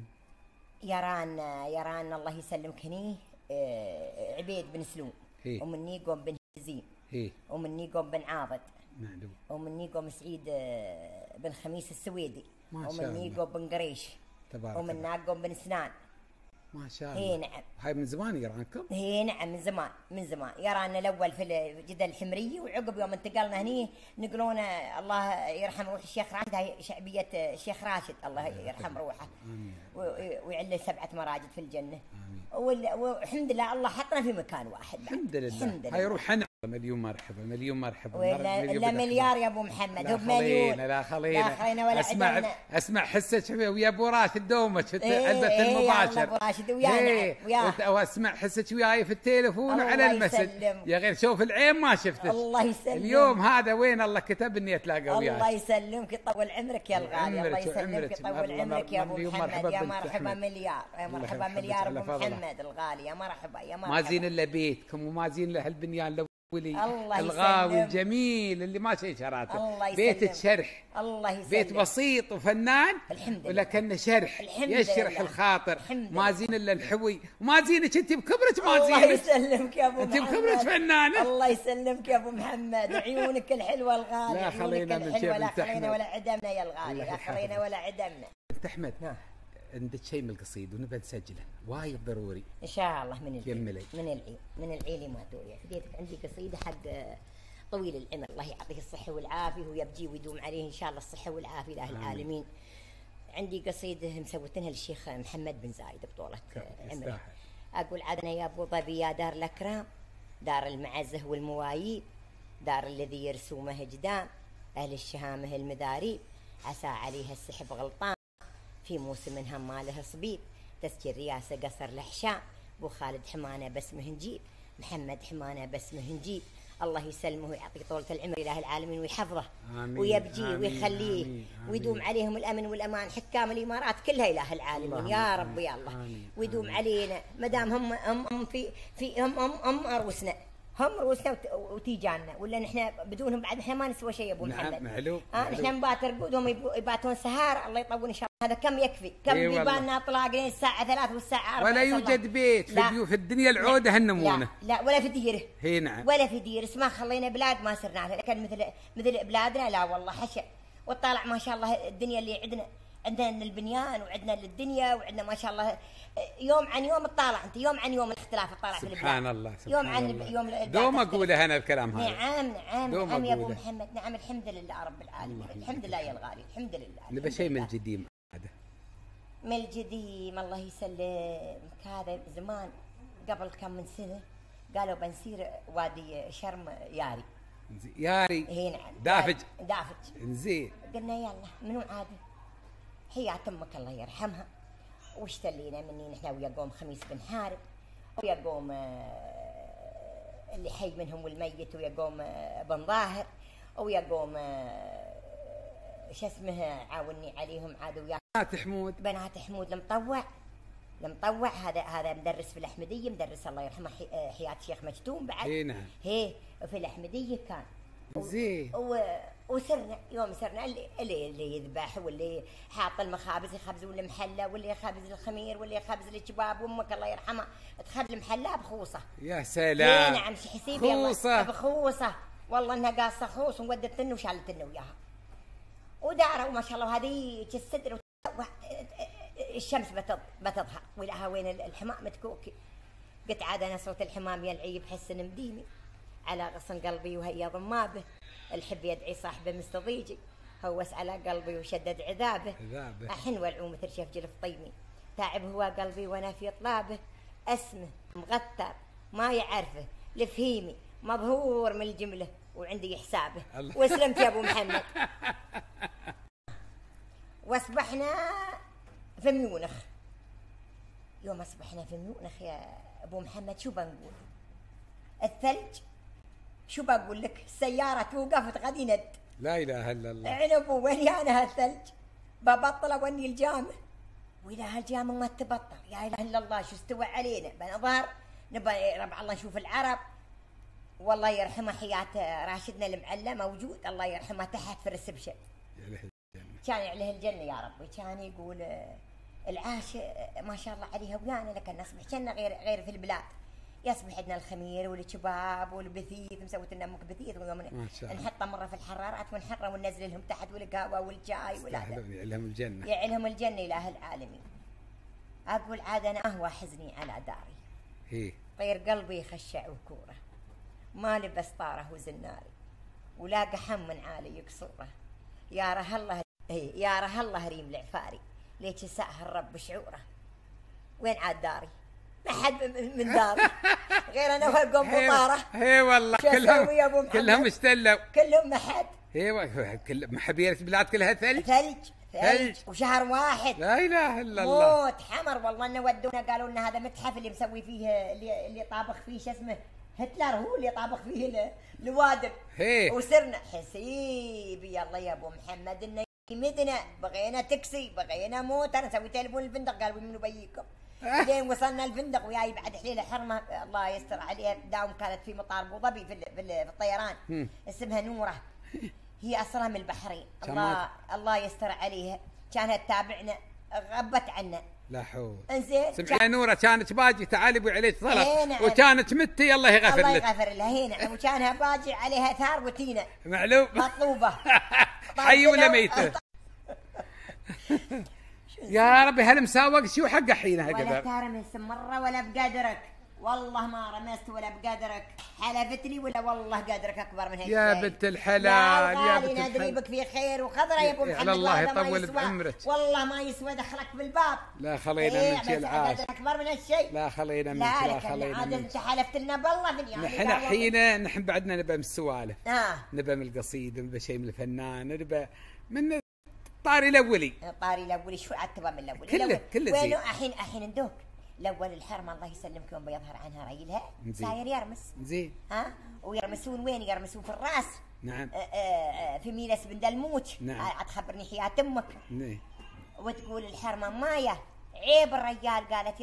يران يران الله يسلمك. هني آه، عبيد بن سلوم. هي. ومني قوم بن هزيم هي ومني قوم بن عابد. معلوم. ومني قوم سعيد آه، بن خميس السويدي. ما شاء ومني. قوم بن قريش. تبارك ومن الله. قوم بن سنان. ما شاء الله. نعم. هاي من زمان يرانكم؟ هي نعم من زمان من زمان. يرانا الأول في الجدة الحمرية وعقب يوم انتقلنا هني نقلون الله يرحم روح الشيخ راشد هاي شعبية الشيخ راشد الله يرحم روحه. ويعلي سبعة مراجد في الجنة. آمين. وال- والحمد لله الله حطنا في مكان واحد. الحمد لله. الحمد هاي لله. روح أنا مليون مرحبا مليون مرحبا ولا مليون لا. مليار يا أبو محمد لا خلينا لا خلينا لا خلينا. ولا اسمع عدلنا. أسمع حسك ويا أبو راشد دومك في إيه، إيه، المباشر الله أبو راشد ويانا، إيه، واسمع حسك وياي في التليفون الله وعلى المسج. يا غير شوف العين ما شفتك الله يسلمك. اليوم هذا وين الله كتب إني أتلاقى الله وياك يسلمك يطول عمرك يا الغالي. الله يسلمك. يطول مرحبا، عمرك يا أبو مليون محمد. مرحبا يا مرحبا. مليار. يا الله مرحبا مليار أبو. محمد الغالي. يا مرحبا يا مرحبا ما زين إلا بيتكم وما زين إلا هالبنيان. الاولي الله الغاوي يسلم. الجميل اللي ما شي شراته الله بيت يسلم. الشرح الله يسلمك بيت بسيط وفنان الحمد لله. ولكنه شرح الحمد يشرح لله. الخاطر الحمد ما. زين إلا الحوي وما زينك أنت بكبرك ما الله زينك يسلمك يا أبو أنت محمد بخبرك فنانة الله يسلمك يا أبو محمد عيونك الحلوة الغالي لا عيونك خلينا من الحلوة شيء لا خلينا. ولا عدمنا يا الغالي الله لا خلينا. ولا عدمنا انت احمد نعم. عندك شيء من القصيد ونبى نسجله. وايد ضروري. إن شاء الله من العيد. يملي. من العيد. من العيد ما توري بديتك عندي قصيده حق آه، طويل العمر. الله يعطيه الصحة والعافية ويبجي ويدوم عليه. إن شاء الله الصحة والعافية اله العالمين. عندي قصيده مسوتنها للشيخ محمد بن زايد بطولة آه، عمره يستاهل. أقول عدنا يا أبو ظبي يا دار الأكرام. دار المعزه والموايب دار الذي يرسومه جدام. أهل الشهامة المذاريب عسى عليها السحب غلطان. في موسم هم ما له صبيب. تسجيل رياسه قصر الحشام أبو خالد حمانة باسمه نجيب محمد حمانة باسمه نجيب الله يسلمه ويعطيه طولة العمر إله العالمين ويحفظه. آمين، ويبجيه آمين، ويخليه آمين، ويدوم. عليهم الأمن والأمان. حكام الإمارات كلها إله العالمين. يا رب يا الله. ويدوم. علينا. ما دام هم هم في في هم هم هم أروسنا. هم رؤوسنا وت- وتيجانا ولا نحن بدونهم بعد إحنا ما نسوى شيء أبو محمد. نعم آه معلوم. نحن نبات رقودهم يبو- يباتون سهار الله يطول إن شاء الله. هذا كم يكفي؟ كم إي والله. ديباننا طلاق لين الساعة ثلاث والساعة أربعة ولا. يوجد بيت في الدنيا العودة هالنمونه لا, لا ولا في ديره. هي نعم. ولا في ديرس ما خلينا بلاد ما عليها لكن مثل مثل بلادنا لا والله حشا وطالع ما شاء الله الدنيا اللي عندنا عندنا البنيان وعندنا الدنيا وعندنا ما شاء الله يوم عن يوم تطالع أنت يوم عن يوم الاختلاف تطالع في البلاد سبحان الله سبحان يوم عن الله. يوم البلاد دوم. اقولها أنا الكلام هذا نعم نعم دوم نعم يا أبو. محمد نعم الحمد لله رب العالمين الحمد لله يا الغالي الحمد لله الحمد شيء من. القديم هذا من القديم الله يسلمك هذا زمان قبل كم من سنة قالوا بنسير وادي شرم ياري. ياري هي نعم دافج. دافج زين قلنا يلا منو عاده حياة أمك الله يرحمها. واشتلينا مني نحن ويا قوم خميس بن حارب ويا قوم آه، اللي حي منهم والميت ويا قوم آه، بن ظاهر ويا قوم آه، شو اسمه عاوني عليهم عاد ويا بنات حمود. بنات حمود المطوع المطوع هذا هذا مدرس في الأحمدية مدرس الله يرحمه حي- حياة شيخ مجتوم بعد. اي نعم. هي في الأحمدية كان. زين. وسرنا يوم سرنا اللي اللي, اللي يذبح واللي حاط المخابز يخبز ولا محله واللي يخبز الخمير واللي يخبز الكباب وأمك الله يرحمها تخبز المحله بخوصة. يا اي سلام نعم شي حسيبي خوصة. بخوصة. والله إنها قاصة خوص وودت لنا وشالت لنا وياها. وداروا ما شاء الله هذه الصدر وت- الشمس. بتظهر ولها وين الحمام متكوكي قلت عاد أنا صوت الحمام يلعي بحسن مديني. على غصن قلبي وهي ضمابة. الحب يدعي صاحبه مستضيجي هوس على قلبي وشدد عذابه. عذابه. أحن والعوم مثل شيف جلف طيمي تعب هو قلبي وأنا في طلابه. اسمه مغتر ما يعرفه لفهيمي مظهور من الجملة وعندي حسابه. الله. واسلمت يا أبو محمد. وأصبحنا في ميونخ. يوم أصبحنا في ميونخ يا أبو محمد شو بنقول؟ الثلج شو بقول لك؟ السياره توقف تغدي ند. لا إله إلا الله. عنب وين أنا هالثلج؟ ببطل اوني الجامع. واذا هالجامع ما تبطل؟ يا إله إلا الله شو استوى علينا؟ بنظهر نبى ربع الله نشوف العرب. والله يرحمه حياة راشدنا المعلم موجود. الله يرحمه تحت في ال reception. كان يعليه الجنة يا ربي كان يقول العاش ما شاء الله عليها ويانا لكن نصبح كنا غير غير في البلاد. يصبح عندنا الخمير والكباب والبثيث مسويت لنا أمك بثيث ويوم ما شاء الله. نحطه مرة في الحرارات ونحره وننزل لهم تحت والقهوة والشاي ولا يعلهم الجنة. يعلهم الجنة اله العالمين. أقول عاد أنا أهوى حزني على داري. هي. طير قلبي يخشع وكوره. ما لبس طاره وزناري. ولا قحم من عالي يكسوره يا ره الله يا ره الله ريم العفاري. ليش ساها الرب شعوره وين عاد داري؟ ما حد من داري غير أنا وقوم هي بطاره هي والله أبو كلهم محمد؟ كلهم استلوا كلهم ما حد. هي و- كل محبية البلاد كلها ثلج. ثلج. ثلج. وشهر واحد. لا إله إلا الله. موت حمر والله إنه ودونا قالوا لنا هذا متحف اللي مسوي فيه اللي, اللي طابخ فيه شو اسمه؟ هتلر هو اللي طابخ فيه ال- الوادم. هي. وسرنا حسيبي الله يا أبو محمد إنه يمدنا. بغينا تاكسي بغينا موتر نسوي تليفون الفندق قالوا منو بيكم لين وصلنا الفندق وياي بعد حليله حرمه الله يستر عليها داوم كانت في مطار أبو ظبي في, في, ال- في الطيران. اسمها نورة. هي أصلا من البحرين. الله الله يستر عليها. كانت تتابعنا غبت عنا. لا حول. إنزين سمعي يا نورة كانت باجي تعالي أبوي عليك صلاه نعم. وكانت متي الله يغفر الله لك. يغفر لها. هي نعم. وكانها باجي عليها ثار وتينة. معلوم. مطلوبة. حي ولا ميتة؟ يا ربي هالمساوق شو حقه حينها ولا قدر ترمس مرة ولا بقدرك والله ما رمست ولا بقدرك حلفت لي ولا والله قدرك أكبر من هيك يا. بنت الحلال يا يا بنت ندري الحلال. بك في خير وخضرة يا أبو محمد الله يطول. بعمرك. والله ما يسوى دخلك بالباب. لا خلينا إيه، يا العاش. أكبر من هالشيء. لا خلينا منك لا لا خلينا عاد أنت حلفت لنا بالله في اليوم نحن حين نحن بعدنا نبى من السوالف آه. نبى من القصيد نبى شيء من الفنان نبى من الطاري الأولي. طاري الأول شو عاد تبغى من الأول كله-. كله زين. الحين الحين ندوك الأول الحرمه الله يسلمك يوم بيظهر عنها ريلها زين. ساير يرمس. زين. ها؟ ويرمسون وين؟ يرمسون في الرأس. نعم. آه، آه، آه، في ميلس بن دلموت. نعم. عاد تخبرني حياة أمك. نعم. وتقول الحرمه مايا. عيب الرجال قالت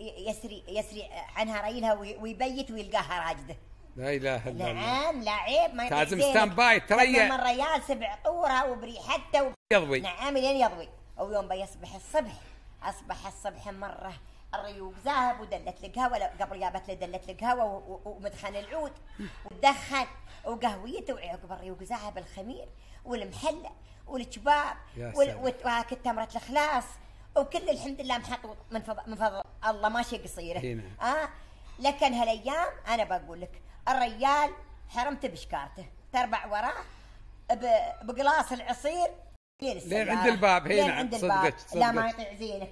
يسري يسري عنها ريلها وي- ويبيت ويلقاها راجده. لا إله إلا الله. نعم لا عيب ما لازم. stand by تريا. لما الريال سبع طورها وبريحته و... يضوي. نعم لين يضوي. ويوم بيصبح الصبح أصبح الصبح مرة. الريوق ذهب ودلت القهوه قبل جابت له دلت القهوه ومدخن العود. ودخن وقهويته وعقب الريوق ذهب الخمير والمحلى والكباب وهاك تمره الخلاص. وكل الحمد لله محطوط من فضل من فضل الله. ماشي قصيره. آه لكن هالأيام أنا بقول لك الرجال حرمته بشكارته. تربع وراه بقلاص العصير. لين. عند الباب، نعم، عند الباب. لا ما. يطيع زينك.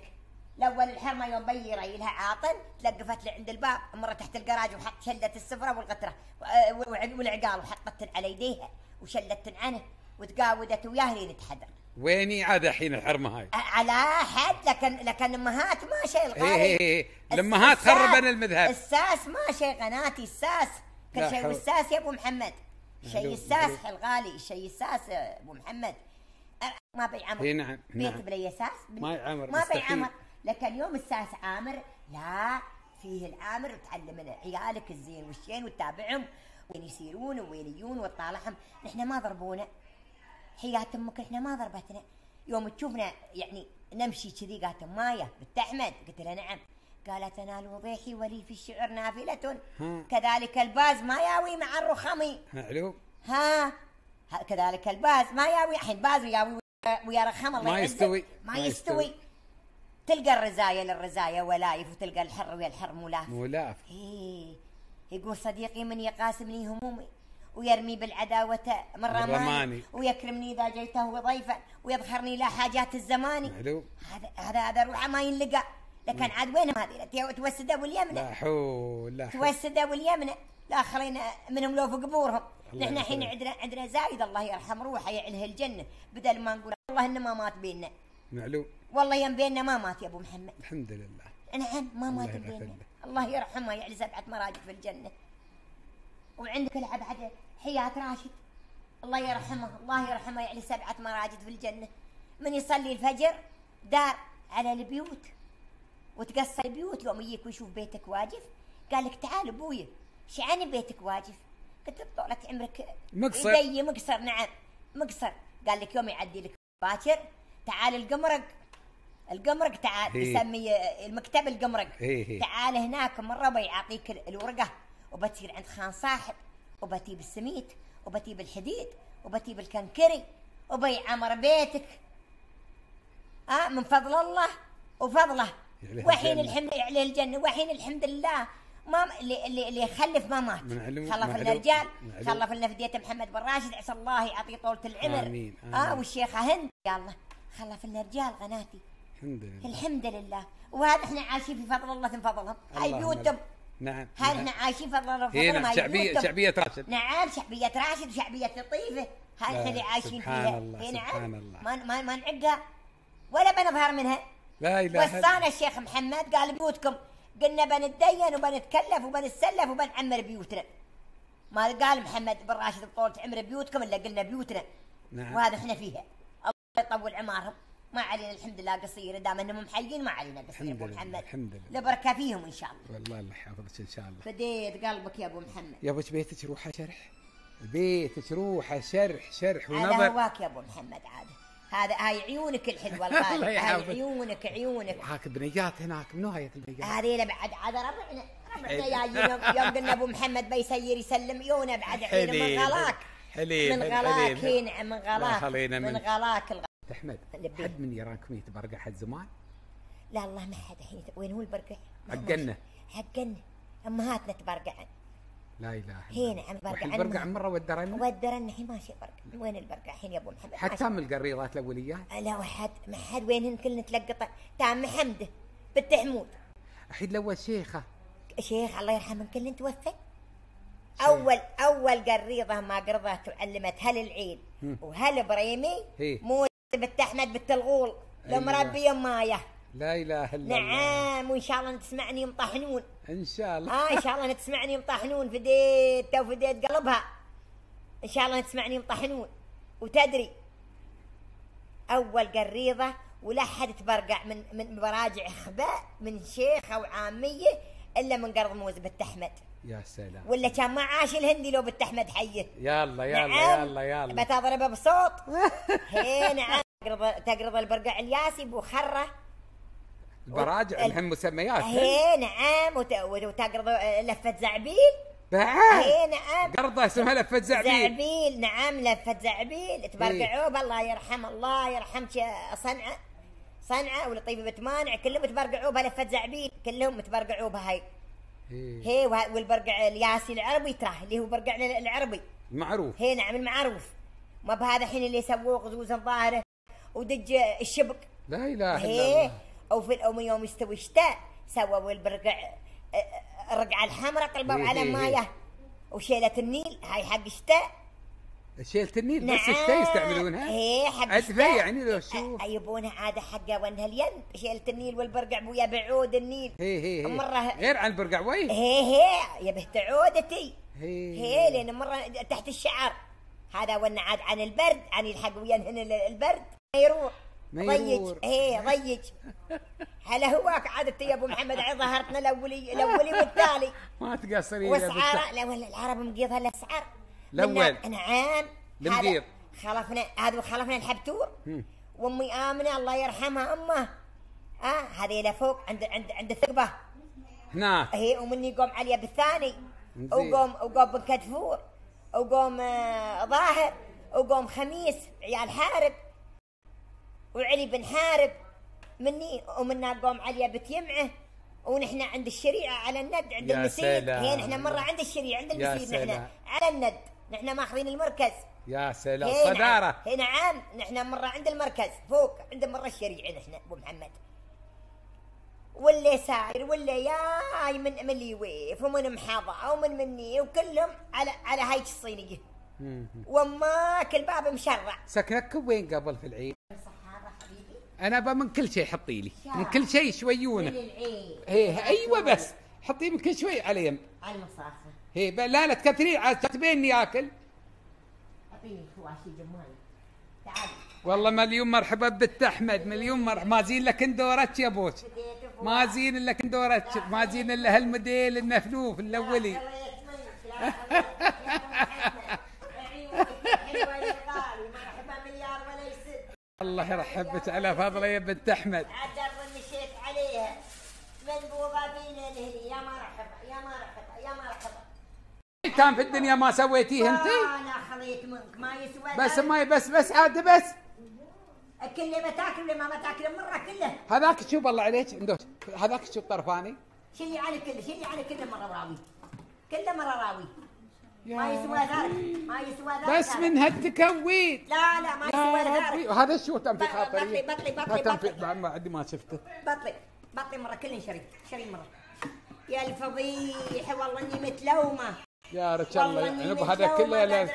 الأول الحرمة يوم بي ريلها عاطل تلقفت له عند الباب مرة تحت الجراج وحط شلة السفرة والغتره و- و- والعقال وحطت على يديها وشلت عنه وتقاودت وياه لين تحدر ويني عاد الحين الحرمة هاي؟ على حد لكن لكن أمهات ما شيء هي الغالي. هي هي الامهات خربن المذهب. الساس ما شيء قناتي الساس. كل شيء. والساس يا أبو محمد. شيء الساس. الغالي شيء الساس أبو محمد. ما بي عمر. هي نعم بيت نعم. بلي ساس ما يعمر ما بي. عمر. لكن يوم الساس عامر لا فيه العامر وتعلم عيالك الزين والشين وتتابعهم وين يسيرون وين يجون وتطالعهم. نحن ما ضربونا. حياة أمك إحنا ما ضربتنا. يوم تشوفنا يعني نمشي كذي قالت مايا بنت أحمد. قلت لها نعم. قالت أنا الوضيحي ولي في الشعر نافلة. كذلك الباز ما ياوي مع الرخمي معلوم ها. كذلك الباز ما ياوي. الحين باز وياوي ويا رخم الله ما. يستوي. ما يستوي. تلقى الرزايا للرزايا ولايف وتلقى الحر ويا الحر ملاف مولاف إيه يقول صديقي من يقاسمني همومي ويرمي بالعداوة من رماني. ويكرمني إذا جيته ضيفا ويظهرني لا حاجات الزمان هذا هذا هذا روحه ما ينلقى. لكن عاد وين هذه توسده واليمنى لا حول لا حول. توسده واليمنى لا خلينا منهم لو في قبورهم نحن الحين عندنا عندنا زايد الله يرحم روحه يعله الجنة. بدل ما نقول والله إنه ما مات بيننا. معلوم. والله يم بيننا ما مات يا أبو محمد. الحمد لله. نعم ما مات بيننا. له. الله يرحمه يعلي سبعة مراجع في الجنة. وعندك العب بعد حياة راشد. الله يرحمه الله يرحمه يعني سبعة مراجد في الجنة. من يصلي الفجر دار على البيوت. وتقصر البيوت يوم يجيك ويشوف بيتك واقف قال لك تعال ابويا شعني بيتك واقف قلت له طولة عمرك مقصر. يدي مقصر نعم مقصر. قال لك يوم يعدي لك باكر تعال القمرق. القمرق تعال. يسمي المكتب القمرق. تعال هناك مرة بيعطيك الورقة وبتصير عند خان صاحب وبتجيب السميت وبتجيب الحديد وبتجيب الكنكري وبيعمر بيتك. آه من فضل الله وفضله. وحين الجنة. الحمد عليه الجنة وحين الحمد لله ما اللي اللي, اللي يخلف ما مات. خلف لنا رجال. خلف لنا فدية محمد بن راشد عسى الله يعطيه طولة العمر. آمين، آه آمين. والشيخة هند يلا خلف لنا رجال غناتي. الحمد لله. الحمد لله. وهذا إحنا عايشين في فضل الله من فضلهم. هاي بيوتهم. نعم هاي نعم. إحنا عايشين فضل الله نعم هاي شعبية. شعبية راشد. نعم شعبية راشد وشعبية لطيفة. هاي إحنا اللي عايشين سبحان فيها الله، نعم. سبحان الله. ما ما ما نعقها ولا بنظهر منها. لا إله إلا وصانا الشيخ محمد قال بيوتكم قلنا بنتدين وبنتكلف وبنتسلف وبنعمر بيوتنا. ما قال محمد بن راشد بطولة عمر بيوتكم إلا قلنا بيوتنا. نعم. وهذا إحنا فيها. الله يطول عمارهم. ما علينا الحمد لله قصير دام إنهم محيين ما علينا قصير الحمد ابو محمد الحمد لله. البركه فيهم إن شاء الله. والله الله يحفظك إن شاء الله. فديت قلبك يا أبو محمد. يا ابوش بيتك؟ روحه شرح. بيتك روحه شرح شرح على ونظر. هواك يا أبو محمد عاد هذا هاي عيونك الحلوة الله الغاليه هاي. عيونك عيونك هاك بنيات هناك منو هاي البنيات هذه بعد عاد ربعنا ربعنا. جايين يوم يوم قلنا أبو محمد بيسير يسلم يونا بعد حين من. غلاك حليل من. غلاك هنا من لا غلاك من من- غلاك. احمد. حد من يراكم يتبرقع حد زمان لا الله ما حد الحين وين هو البرقع؟ حقنا حقنا أمهاتنا تبرقعن لا إله إلا هنا الله. وحين برقع برقع مرة ودرنا ودرنا الحين ماشي برقع. وين البرقع؟ الحين يا أبو محمد. حتى من القريضات الأوليات؟ لا وحد ما حد. وينهن كلنا تلقط تام حمده بنت حمود الحين الأول شيخة. شيخ الله يرحمه كلنا توفى أول أول قريضة ما قرضت وعلمت هل العيد. وهل بريمي. مو بنت احمد بنت الغول أيوة. لمربيه ماية. لا إله إلا الله. نعم وإن شاء الله تسمعني يمطحنون إن شاء الله. آه إن شاء الله تسمعني يمطحنون فديت وفديت قلبها. إن شاء الله تسمعني يمطحنون وتدري أول قريضة ولا حد تبرقع من من مراجع اخباء من شيخ أو عامية إلا من قرض موز بنت احمد يا سلام. ولا كان ما عاش الهندي لو بنت احمد حيه يلا يلا نعم. يلا يلا بتضربه بصوت. هي نعم تقرض تقرض البرقع الياسي بخره البراجع ال- لهم مسميات هي نعم وت- وتقرض لفة زعبيل. بعد. هي نعم. قرضة اسمها لفة زعبيل. زعبيل نعم لفة زعبيل. تبرقعوب الله يرحم الله يرحم ش- صنعة. صنعة ولطيفة بتمانع كلهم تبرقعوبها لفة زعبيل. كلهم تبرقعوبها هاي إيه. هي وه- والبرقع الياسي العربي تراه اللي هو برقع العربي. معروف. هي نعم المعروف. ما بهذا الحين اللي سووه غزوز الظاهرة ودج الشبك. لا إله إلا الله. أو في الأم يوم يستوي الشتاء سووا البرقع آه، الرقعة الحمراء قلبوا هي- على هي- هي. مايه وشيلة النيل هاي حق الشتاء. شيلة النيل بس نعم. الشتاء يستعملونها؟ إيه حق الشتاء. يعني لو شوف. يبونها عادة حقه وانها الين شيلة النيل والبرقع بويا بعود النيل. هي هي هي. مرة غير عن برقعوي هي هي يبه تعودتي هي. هي لأن مرة تحت الشعر. هذا وأنا عاد عن البرد عن يلحق وينهن البرد. ما يروح. ضيج. إيه ضيج. هلا هواك عادة يا أبو محمد عاد ظهرتنا الاولي الأولي والتالي ما تقصري يا واسعار. لا ولا العرب مقيضها الاسعار الأول. منا- نعم. المقيض. خلفنا هذا خلفنا الحبتور. وأمي آمنة الله يرحمها أمه. آه هذه فوق عند عند عند الثقبة. هناك. هي ومني قوم عليا بالثاني. وقوم وقوم بن كدفور. وقوم آه، ظاهر. وقوم خميس عيال حارب. وعلي بن حارب مني ومنا قوم عليا بنت يمعه ونحن عند الشريعة على الند عند سلام. هي نحن مرة عند الشريعة عند يا المسير نحن. على الند نحن ماخذين المركز يا سلام نعم. صدارة هي نعم نحن مرة عند المركز فوق عند مرة الشريعة نحن أبو محمد واللي ساير واللي ياي من من اللي يويف ومن محاضة ومن مني وكلهم على على هاي الصينية. وماك الباب مشرع سكنك وين قبل في العيد؟ أنا ابى من كل شيء حطي لي. من كل شيء شويونه إيه أيوه بس. حطي من كل شوي على يم. على المصافة هي ب- لا لا تكثرين عاد تبيني ياكل. أعطيني خواشي تعال. والله مليون مرحبا بنت أحمد مليون مرحبا. ما زين الا كندورتش يا بوش. ما زين الا كندورتش ما زين إلا هالموديل النفنوف الأولي مرحبا مليار ولا يسد الله يرحب بك على فضله يا بنت أحمد. عدل مشيت عليها. من بوابين الهلي يا مرحبا يا مرحبا يا مرحبا كان في الدنيا ما سويتيه أنت؟ أنا خليت منك. ما يسوى بس ما بس بس عاد بس. كل ما تاكل ولا ما تاكل مرة كله. هذاك شوف الله عليك. عندك هذاك شوف طرفاني. شيلي على كله شيلي على كله مرة راوي. كله مرة راوي. ما يسوى ذلك ما يسوى ذلك. بس من هالتكوين لا لا ما يسوى ذلك. وهذا شو تم في بطلي خاطري. بطلي بطلي بطلي بعد ما عندي ما شفته. بطلي بطلي مرة كله شري شري مرة. يا الفضيحه والله إني متلومة. يا رجال الله. يعنب هذا. كله لا من-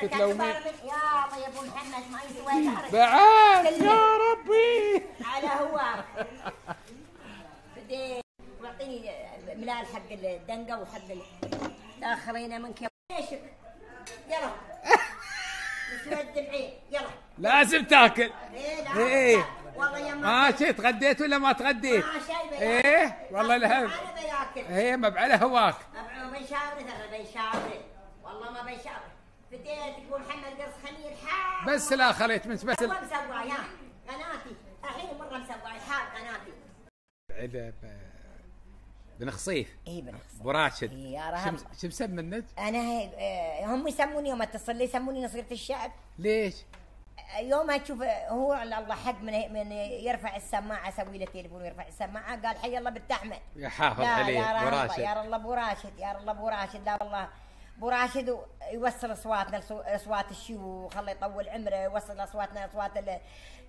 يا ابو محمد ما يسوى ذلك. بعد. يا ربي. على هواك بديت وأعطيني ملال حق الدنقة وحق ال- داخلين منك. يلا. مسود العين. يلا. لازم تاكل. إيه إيه. والله يا ما ها شي تغديت ولا ما تغديت؟ ما شايبه إيه والله بياكل. إيه ما على هواك ما ترى بيشاور والله ما بيشاور بديت ابو محمد قص حار. بس لا خليت من بس هو مسوى يا قناتي. الحين مرة مسوى حار قناتي. بن خصيف اي بنخسر ابو راشد إيه يا رهب. شو شو مسمنك؟ أنا آه، هم يسموني يوم اتصل لي يسموني نصيرة الشعب. ليش؟ يوم تشوف هو الله حق من من يرفع السماعة أسوي له تليفون ويرفع السماعة. قال حي الله بنت احمد يا حافظ عليه يا ابو راشد يا الله ابو راشد يا الله ابو راشد لا والله. ابو راشد يوصل اصواتنا أصوات الشيوخ الله يطول عمره يوصل أصواتنا أصوات ال-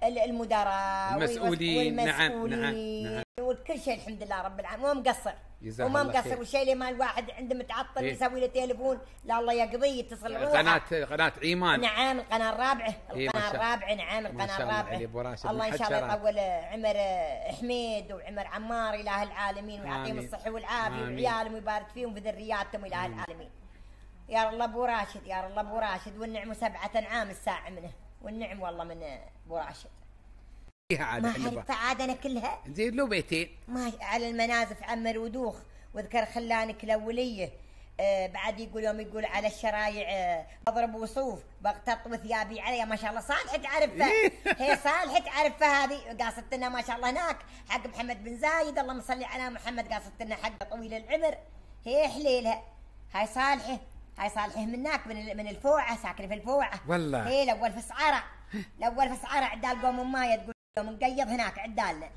ال- المدراء المسؤولين، نعم، نعم، نعم. وكل شيء الحمد لله رب العالمين. مو مقصر. وما مقصر. والشيء اللي ما الواحد عنده متعطل إيه. يسوي له تليفون لا الله يقضيه يتصل قناة قناة إيمان. نعم القناة الرابعة. إيه، القناة الرابعة. نعم القناة الرابعة. الله من شاء الله. يطول عمر حميد وعمر عمار إله العالمين ويعطيهم. الصحة والعافية. وعيالهم ويبارك فيهم في ذرياتهم إله العالمين. يا الله أبو راشد يا الله أبو راشد والنعم سبعة عام الساعة منه. والنعم والله من أبو راشد. فيها عاد ما حرفت عاد أنا كلها. زين له بيتين ما على المنازف عمر ودوخ واذكر خلانك الاوليه آه بعد يقول يوم يقول على الشرايع آه أضرب وصوف. بقتط وثيابي عليها ما شاء الله صالحه تعرفها هي صالحه تعرفها هذه. قاصدت ما شاء الله هناك. حق محمد بن زايد. اللهم صل على محمد قاصدت حق طويل العمر. هي حليلها. هاي صالحة. هاي صالحه من هناك من من الفوعة ساكنة في الفوعة. والله. هي الأول في صعرة. الأول في صعرة عدال قوم مايه تقول يوم نقيض هناك عدالنا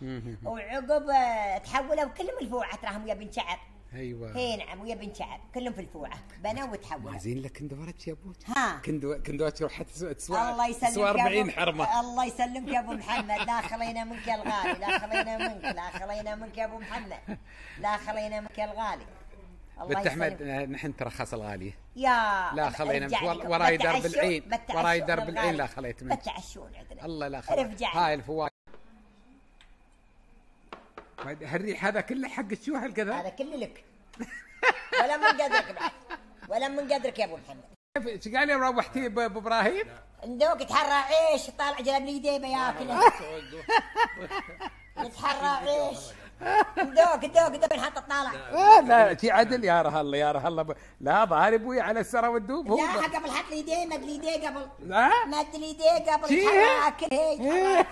وعقب آه، تحولوا كلهم الفوعة تراهم ويا بن شعب. أيوه. هي نعم ويا بن شعب. كلهم في الفوعة. بنوا وتحولوا. ما زين لك كندورتش يا أبوك؟ ها. كندو كندورتش روح تسوى الله يسلمك تسوى يا 40 أبو- حرمة. الله يسلمك يا أبو محمد. لا خلينا منك يا الغالي. لا خلينا منك. لا خلينا منك يا أبو محمد. لا خلينا منك يا الغالي. بنت أحمد. آه، نحن ترخص الغاليه يا لا خلينا. وراي درب العين وراي درب الغالي. العين لا خليت منك. بتعشون عندنا. الله لا ارجع هاي الفواكه هالريح هذا كله حق الشوح الكذا هذا كله لك. ولا من قدرك بعد. ولا من قدرك يا أبو محمد. كيف إيش قال لي روحتي ب- بابراهيم؟ عندك يتحرى عيش طالع جلب لي يديه بياكله يتحرى عيش. دوق دوق دوق نحط طالع آه لا شي عدل يا رهالله يا رهالله ب- لا ظهر أبوي على السرى والدوب هو لا قبل حط لي يديه مد لي يديه قبل. لا. مد لي يديه قبل يتحرى أكل.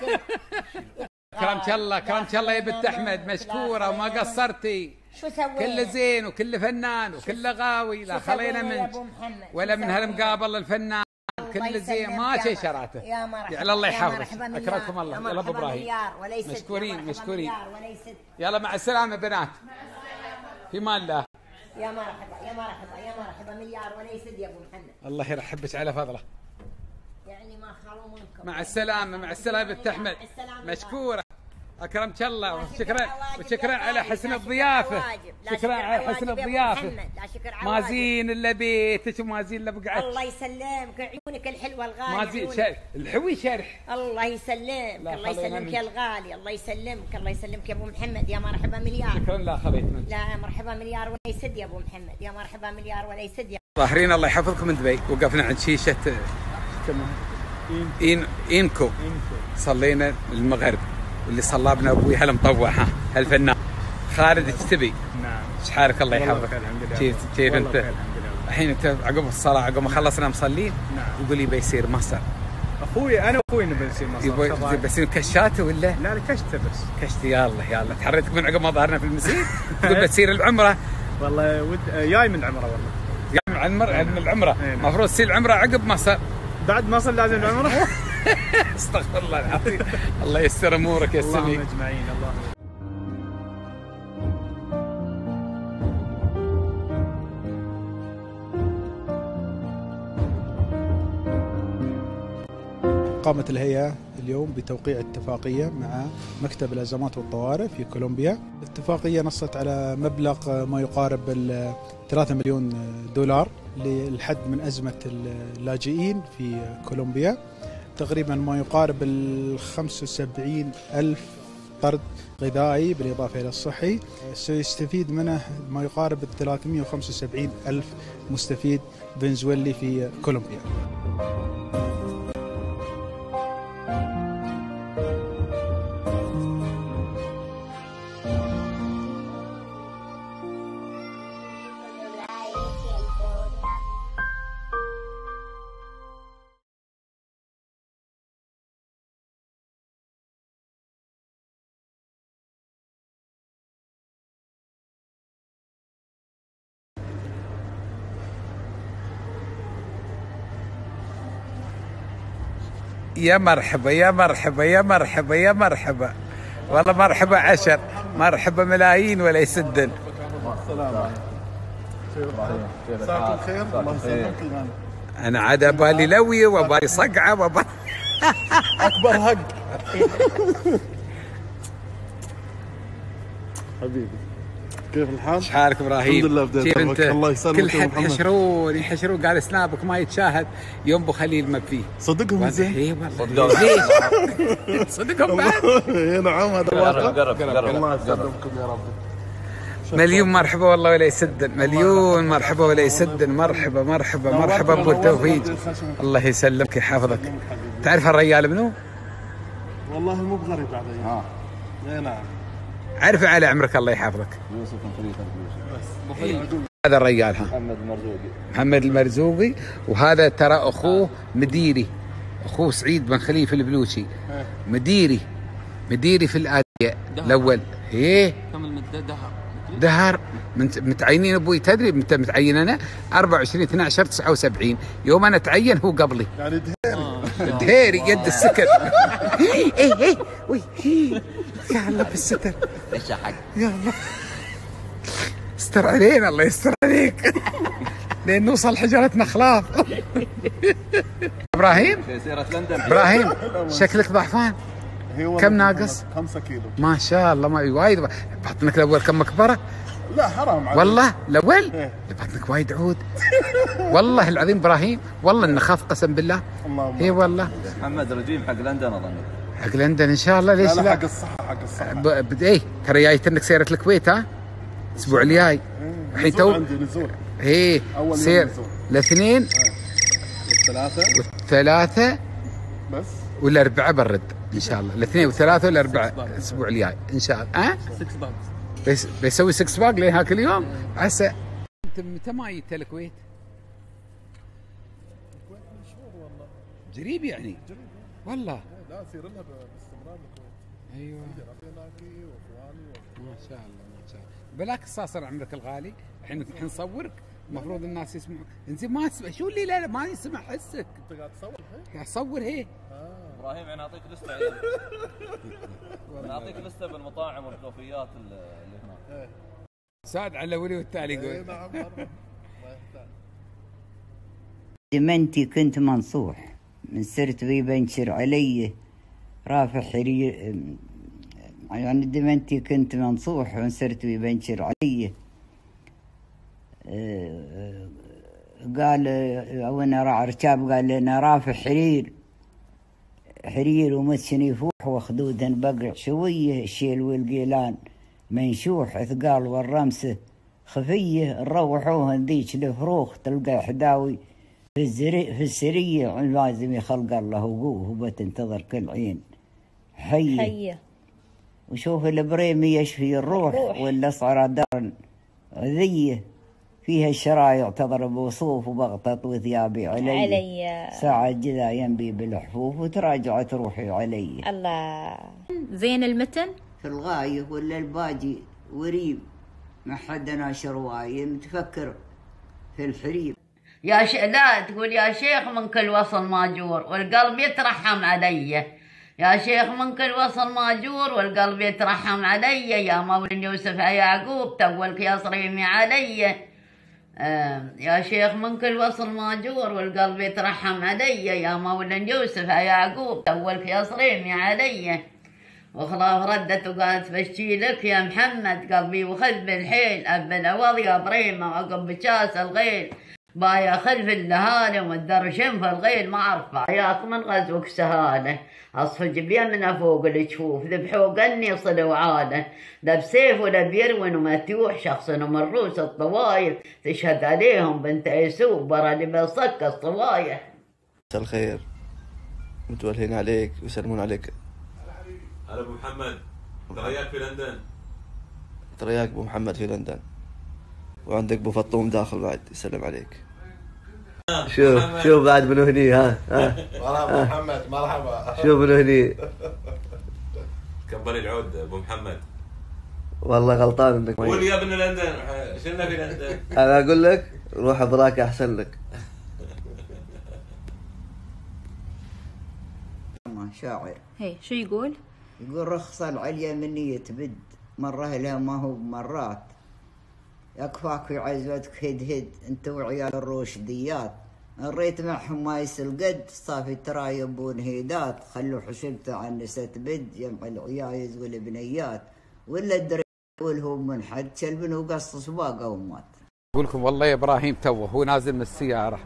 كرمت الله كرمت الله يا بنت أحمد مشكورة وما قصرتي. شو سوينا؟ كل زين وكل فنان وكل غاوي لا خلينا منك؟ ولا من؟ هالمقابل الفنان. الله كل يسلمك ما شيء. شراته يا مرحبا. يعلى الله يحفظك. أكرمكم الله. يلا أبو إبراهيم. مشكورين مشكورين. يلا مع السلامة بنات. في مان الله يا مرحبا يا مرحبا يا مرحبا مليار. وليست يا أبو محمد. الله يرحبك على فضله. يعني ما خلوا منكم. مع السلامة مع السلامة بنت احمد مشكورة. أكرمك الله وشكرا وشكرا على حسن الضيافة. شكرا على حسن الضيافة. ما. زين إلا بيتك وما زين إلا بقعتك الله يسلمك عيونك الحلوة الغالية ما زين. شر... الحوي شرح. الله يسلمك الله يسلمك يا الغالي الله يسلمك الله يسلمك يا أبو محمد يا مرحبا مليار. شكرا لا خليت منك. لا مرحبا مليار ولا يسد يا أبو محمد يا مرحبا مليار ولا يسد يا ظاهرين الله يحفظكم من دبي. وقفنا عند شيشه إين إنكو. صلينا المغرب. واللي صلى ابن أبوي هالمطوع ها. هالفنان خالد إيش تبي؟ نعم. إيش حالك الله يحفظك. كيف كيف أنت؟ الحين أنت عقب الصلاة عقب ما خلصنا مصلين نعم. يقول لي بيصير مصر. أخوي أنا وأخوي نبي نصير مصر. بيصير كشاته ولا؟ لا لا كشته بس. كشت يلا يلا تحريتك من عقب ما ظهرنا في المسير تقول بتصير العمرة. والله ود جاي من عمره والله. المر... عن العمرة. إيه نعم. المفروض تصير العمرة عقب مصر. بعد مصر لازم العمرة. استغفر الله العظيم. الله يستر أمورك يا اللهم سمي أجمعين اللهم قامت الهيئة اليوم بتوقيع اتفاقية مع مكتب الأزمات والطوارئ في كولومبيا. الاتفاقية نصت على مبلغ ما يقارب ال 3 مليون دولار للحد من أزمة اللاجئين في كولومبيا. تقريبا ما يقارب ال 75 ألف طرد غذائي بالإضافة إلى الصحي. سيستفيد منه ما يقارب ال 375 ألف مستفيد فنزويلي في كولومبيا. يا مرحبا يا مرحبا يا مرحبا يا مرحبا. والله مرحبا عشر مرحبا ملايين ولا يسدن مساكم خير الله يسلمك أنا عاد ابالي لويه وابالي صقعة وابالي أكبر هق. حبيبي. كيف الحال؟ إيش حالك إبراهيم؟ الحمد لله بديت. أنت؟ الله يسلمك كل حد. يحشرون يحشرون قال سنابك ما يتشاهد يوم أبو خليل ما فيه. صدقهم زين؟ اي والله. ليش؟ صدقهم بعد. اي نعم هذا الواقع قرب، قرب. الله يسلمكم يا رب. مليون مرحبا والله ولا يسدن مليون مرحبا ولا يسدن مرحبا مرحبا مرحبا أبو التوفيق. الله يسلمك يحفظك. تعرف الرجال منو؟ والله مو بغريب علي. آه اي نعم. عارف على عمرك الله يحفظك. يوسف من هذا الرجال ها. محمد المرزوقي. محمد المرزوقي. وهذا ترى أخوه مديري. أخوه سعيد بن خليفة البلوشي. مديري. مديري في الآلية الأول. إيه كم المدة دهر. دهر. متعينين أبوي تدري متى متعين أنا؟ 24 12 79 يوم أنا تعين هو قبلي. يعني دهيري دهيري قد السكر. إيه إيه. الله بالستر. إيش حق يا الله استر علينا الله يستر عليك. لين نوصل حجرتنا خلاف إبراهيم؟ إبراهيم شكلك ضعفان. كم ناقص؟ 5 كيلو. ما شاء الله ما وايد بطنك الأول كم مكبره لا حرام عليك. والله؟ الأول؟ إيه. بطنك وايد عود. والله العظيم إبراهيم والله إنه خاف قسم بالله. اي والله. محمد رجيم حق لندن أظن. حق لندن إن شاء الله ليش لا لا؟ لا حق الصحة حق الصحة. ب... ب... إيه ترى جايت انك سيره الكويت ها؟ الأسبوع الجاي. الحين نزول تو عندي نزول إيه يوم سير. الاثنين. والثلاثة. والثلاثة. بس. والاربعاء برد إن شاء الله. الاثنين والثلاثة والاربعاء الأسبوع الجاي إن شاء الله. ها؟ 6 packs بيس... بيسوي six pack لين هاك اليوم؟ عسى انت متى ما جيت الكويت؟ قريب يعني. والله. لا أسير لها باستمرار الكويت أيوه. هناكي وأخواني ما شاء الله ما شاء الله. بلاك صاصر عمرك الغالي. الحين الحين نصورك المفروض الناس يسمعوا. إنزين ما تسمع شو اللي لا لا ما يسمع حسك. أنت قاعد تصور الحين؟ قاعد تصور هي إبراهيم أنا أعطيك لستة أنا أعطيك لستة بالمطاعم والكوفيات اللي هناك. سعد على الاولي والتالي اي يقول نعم ما يحتاج دمنتي كنت منصوح من سرت بي بنشر علي. رافع حرير يعني دمنتي كنت منصوح من سرت بي بنشر علي. آه، قال أو أنا راح ركاب قال لنا رافع حرير. حرير ومسني يفوح وخدودا بقع شوية الشيل والقيلان منشوح ثقال والرمسه خفية نروحوهن ذيك الفروخ تلقى حداوي. في الزري في السرية لازم يخلق الله وقوه وبتنتظر كل عين. حية. حية. وشوف البريمي يشفي الروح الروح. والأسعر دار ذية فيها الشرايع تضرب وصوف وبغطط وثيابي علي. علي. ساعة جذا ينبي بالحفوف وتراجعت روحي علي. الله. زين المتن؟ في الغاية ولا الباجي وريم ما حد ناشر واي متفكر في الحريم يا ش... لا تقول يا شيخ من كل وصل ماجور والقلب يترحم علي. يا شيخ من كل وصل ماجور والقلب يترحم علي. يا مولى يوسف يا يعقوب تولك يا صريمي علي. يا شيخ من كل وصل ماجور والقلب يترحم علي. يا مولى يوسف يا يعقوب تولك يا صريمي علي. وخلاف ردت وقالت بشتي لك يا محمد قلبي وخذ بالحيل أب الأوض يا بريمة وعقب بكاس الغيل. بايا خلف اللهالة والدرشم في الغيل ما أعرف باياك من غزوك سهالة أصفج بيمنا فوق الجفوف ذبحوا قني صلوا عالة لا بسيف ولا بيرون ومتيوح شخص من رؤوس الطوايف تشهد عليهم بنت يسوع برا اللي بصك الصوايح مساء الخير. متولهين عليك ويسلمون عليك. هلا أبو محمد. ترياك في لندن. ترياك أبو محمد في لندن. وعندك أبو فطوم داخل بعد يسلم عليك. شوف شوف بعد من هني ها ها. مرحبا. محمد مرحبا. شوف من هني. كبر العود أبو محمد. والله غلطان إنك قول يا ابن لندن شلنا في لندن؟ أنا أقول لك روح براك أحسن لك. شاعر. هي شو يقول؟ يقول رخصة العليا مني تبد مرة لها ما هو مرات يكفاك في عزوتك هد هد انت وعيال الروشديات. الريت معهم ما يسل قد صافي ترى يبون هيدات. خلوا حسبته عن نسة بد يمع العيايز والبنيات ولا الدري والهم منحد شلبن وقص سباقه ومات. أقول لكم والله يا إبراهيم توه هو نازل من السيارة.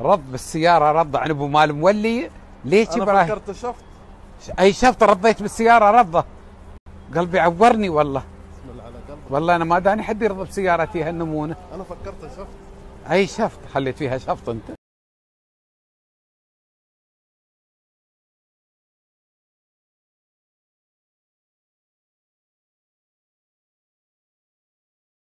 رض بالسيارة رض عن أبو مال مولي. ليش أنا إبراهيم؟ فكرت شفت. أي شفط رضيت بالسيارة؟ رضه. قلبي عورني والله بسم الله على قلبك والله أنا ما داني حد يرضى بسيارتي هالنمونة. أنا فكرت شفت. أي شفط خليت فيها شفط أنت.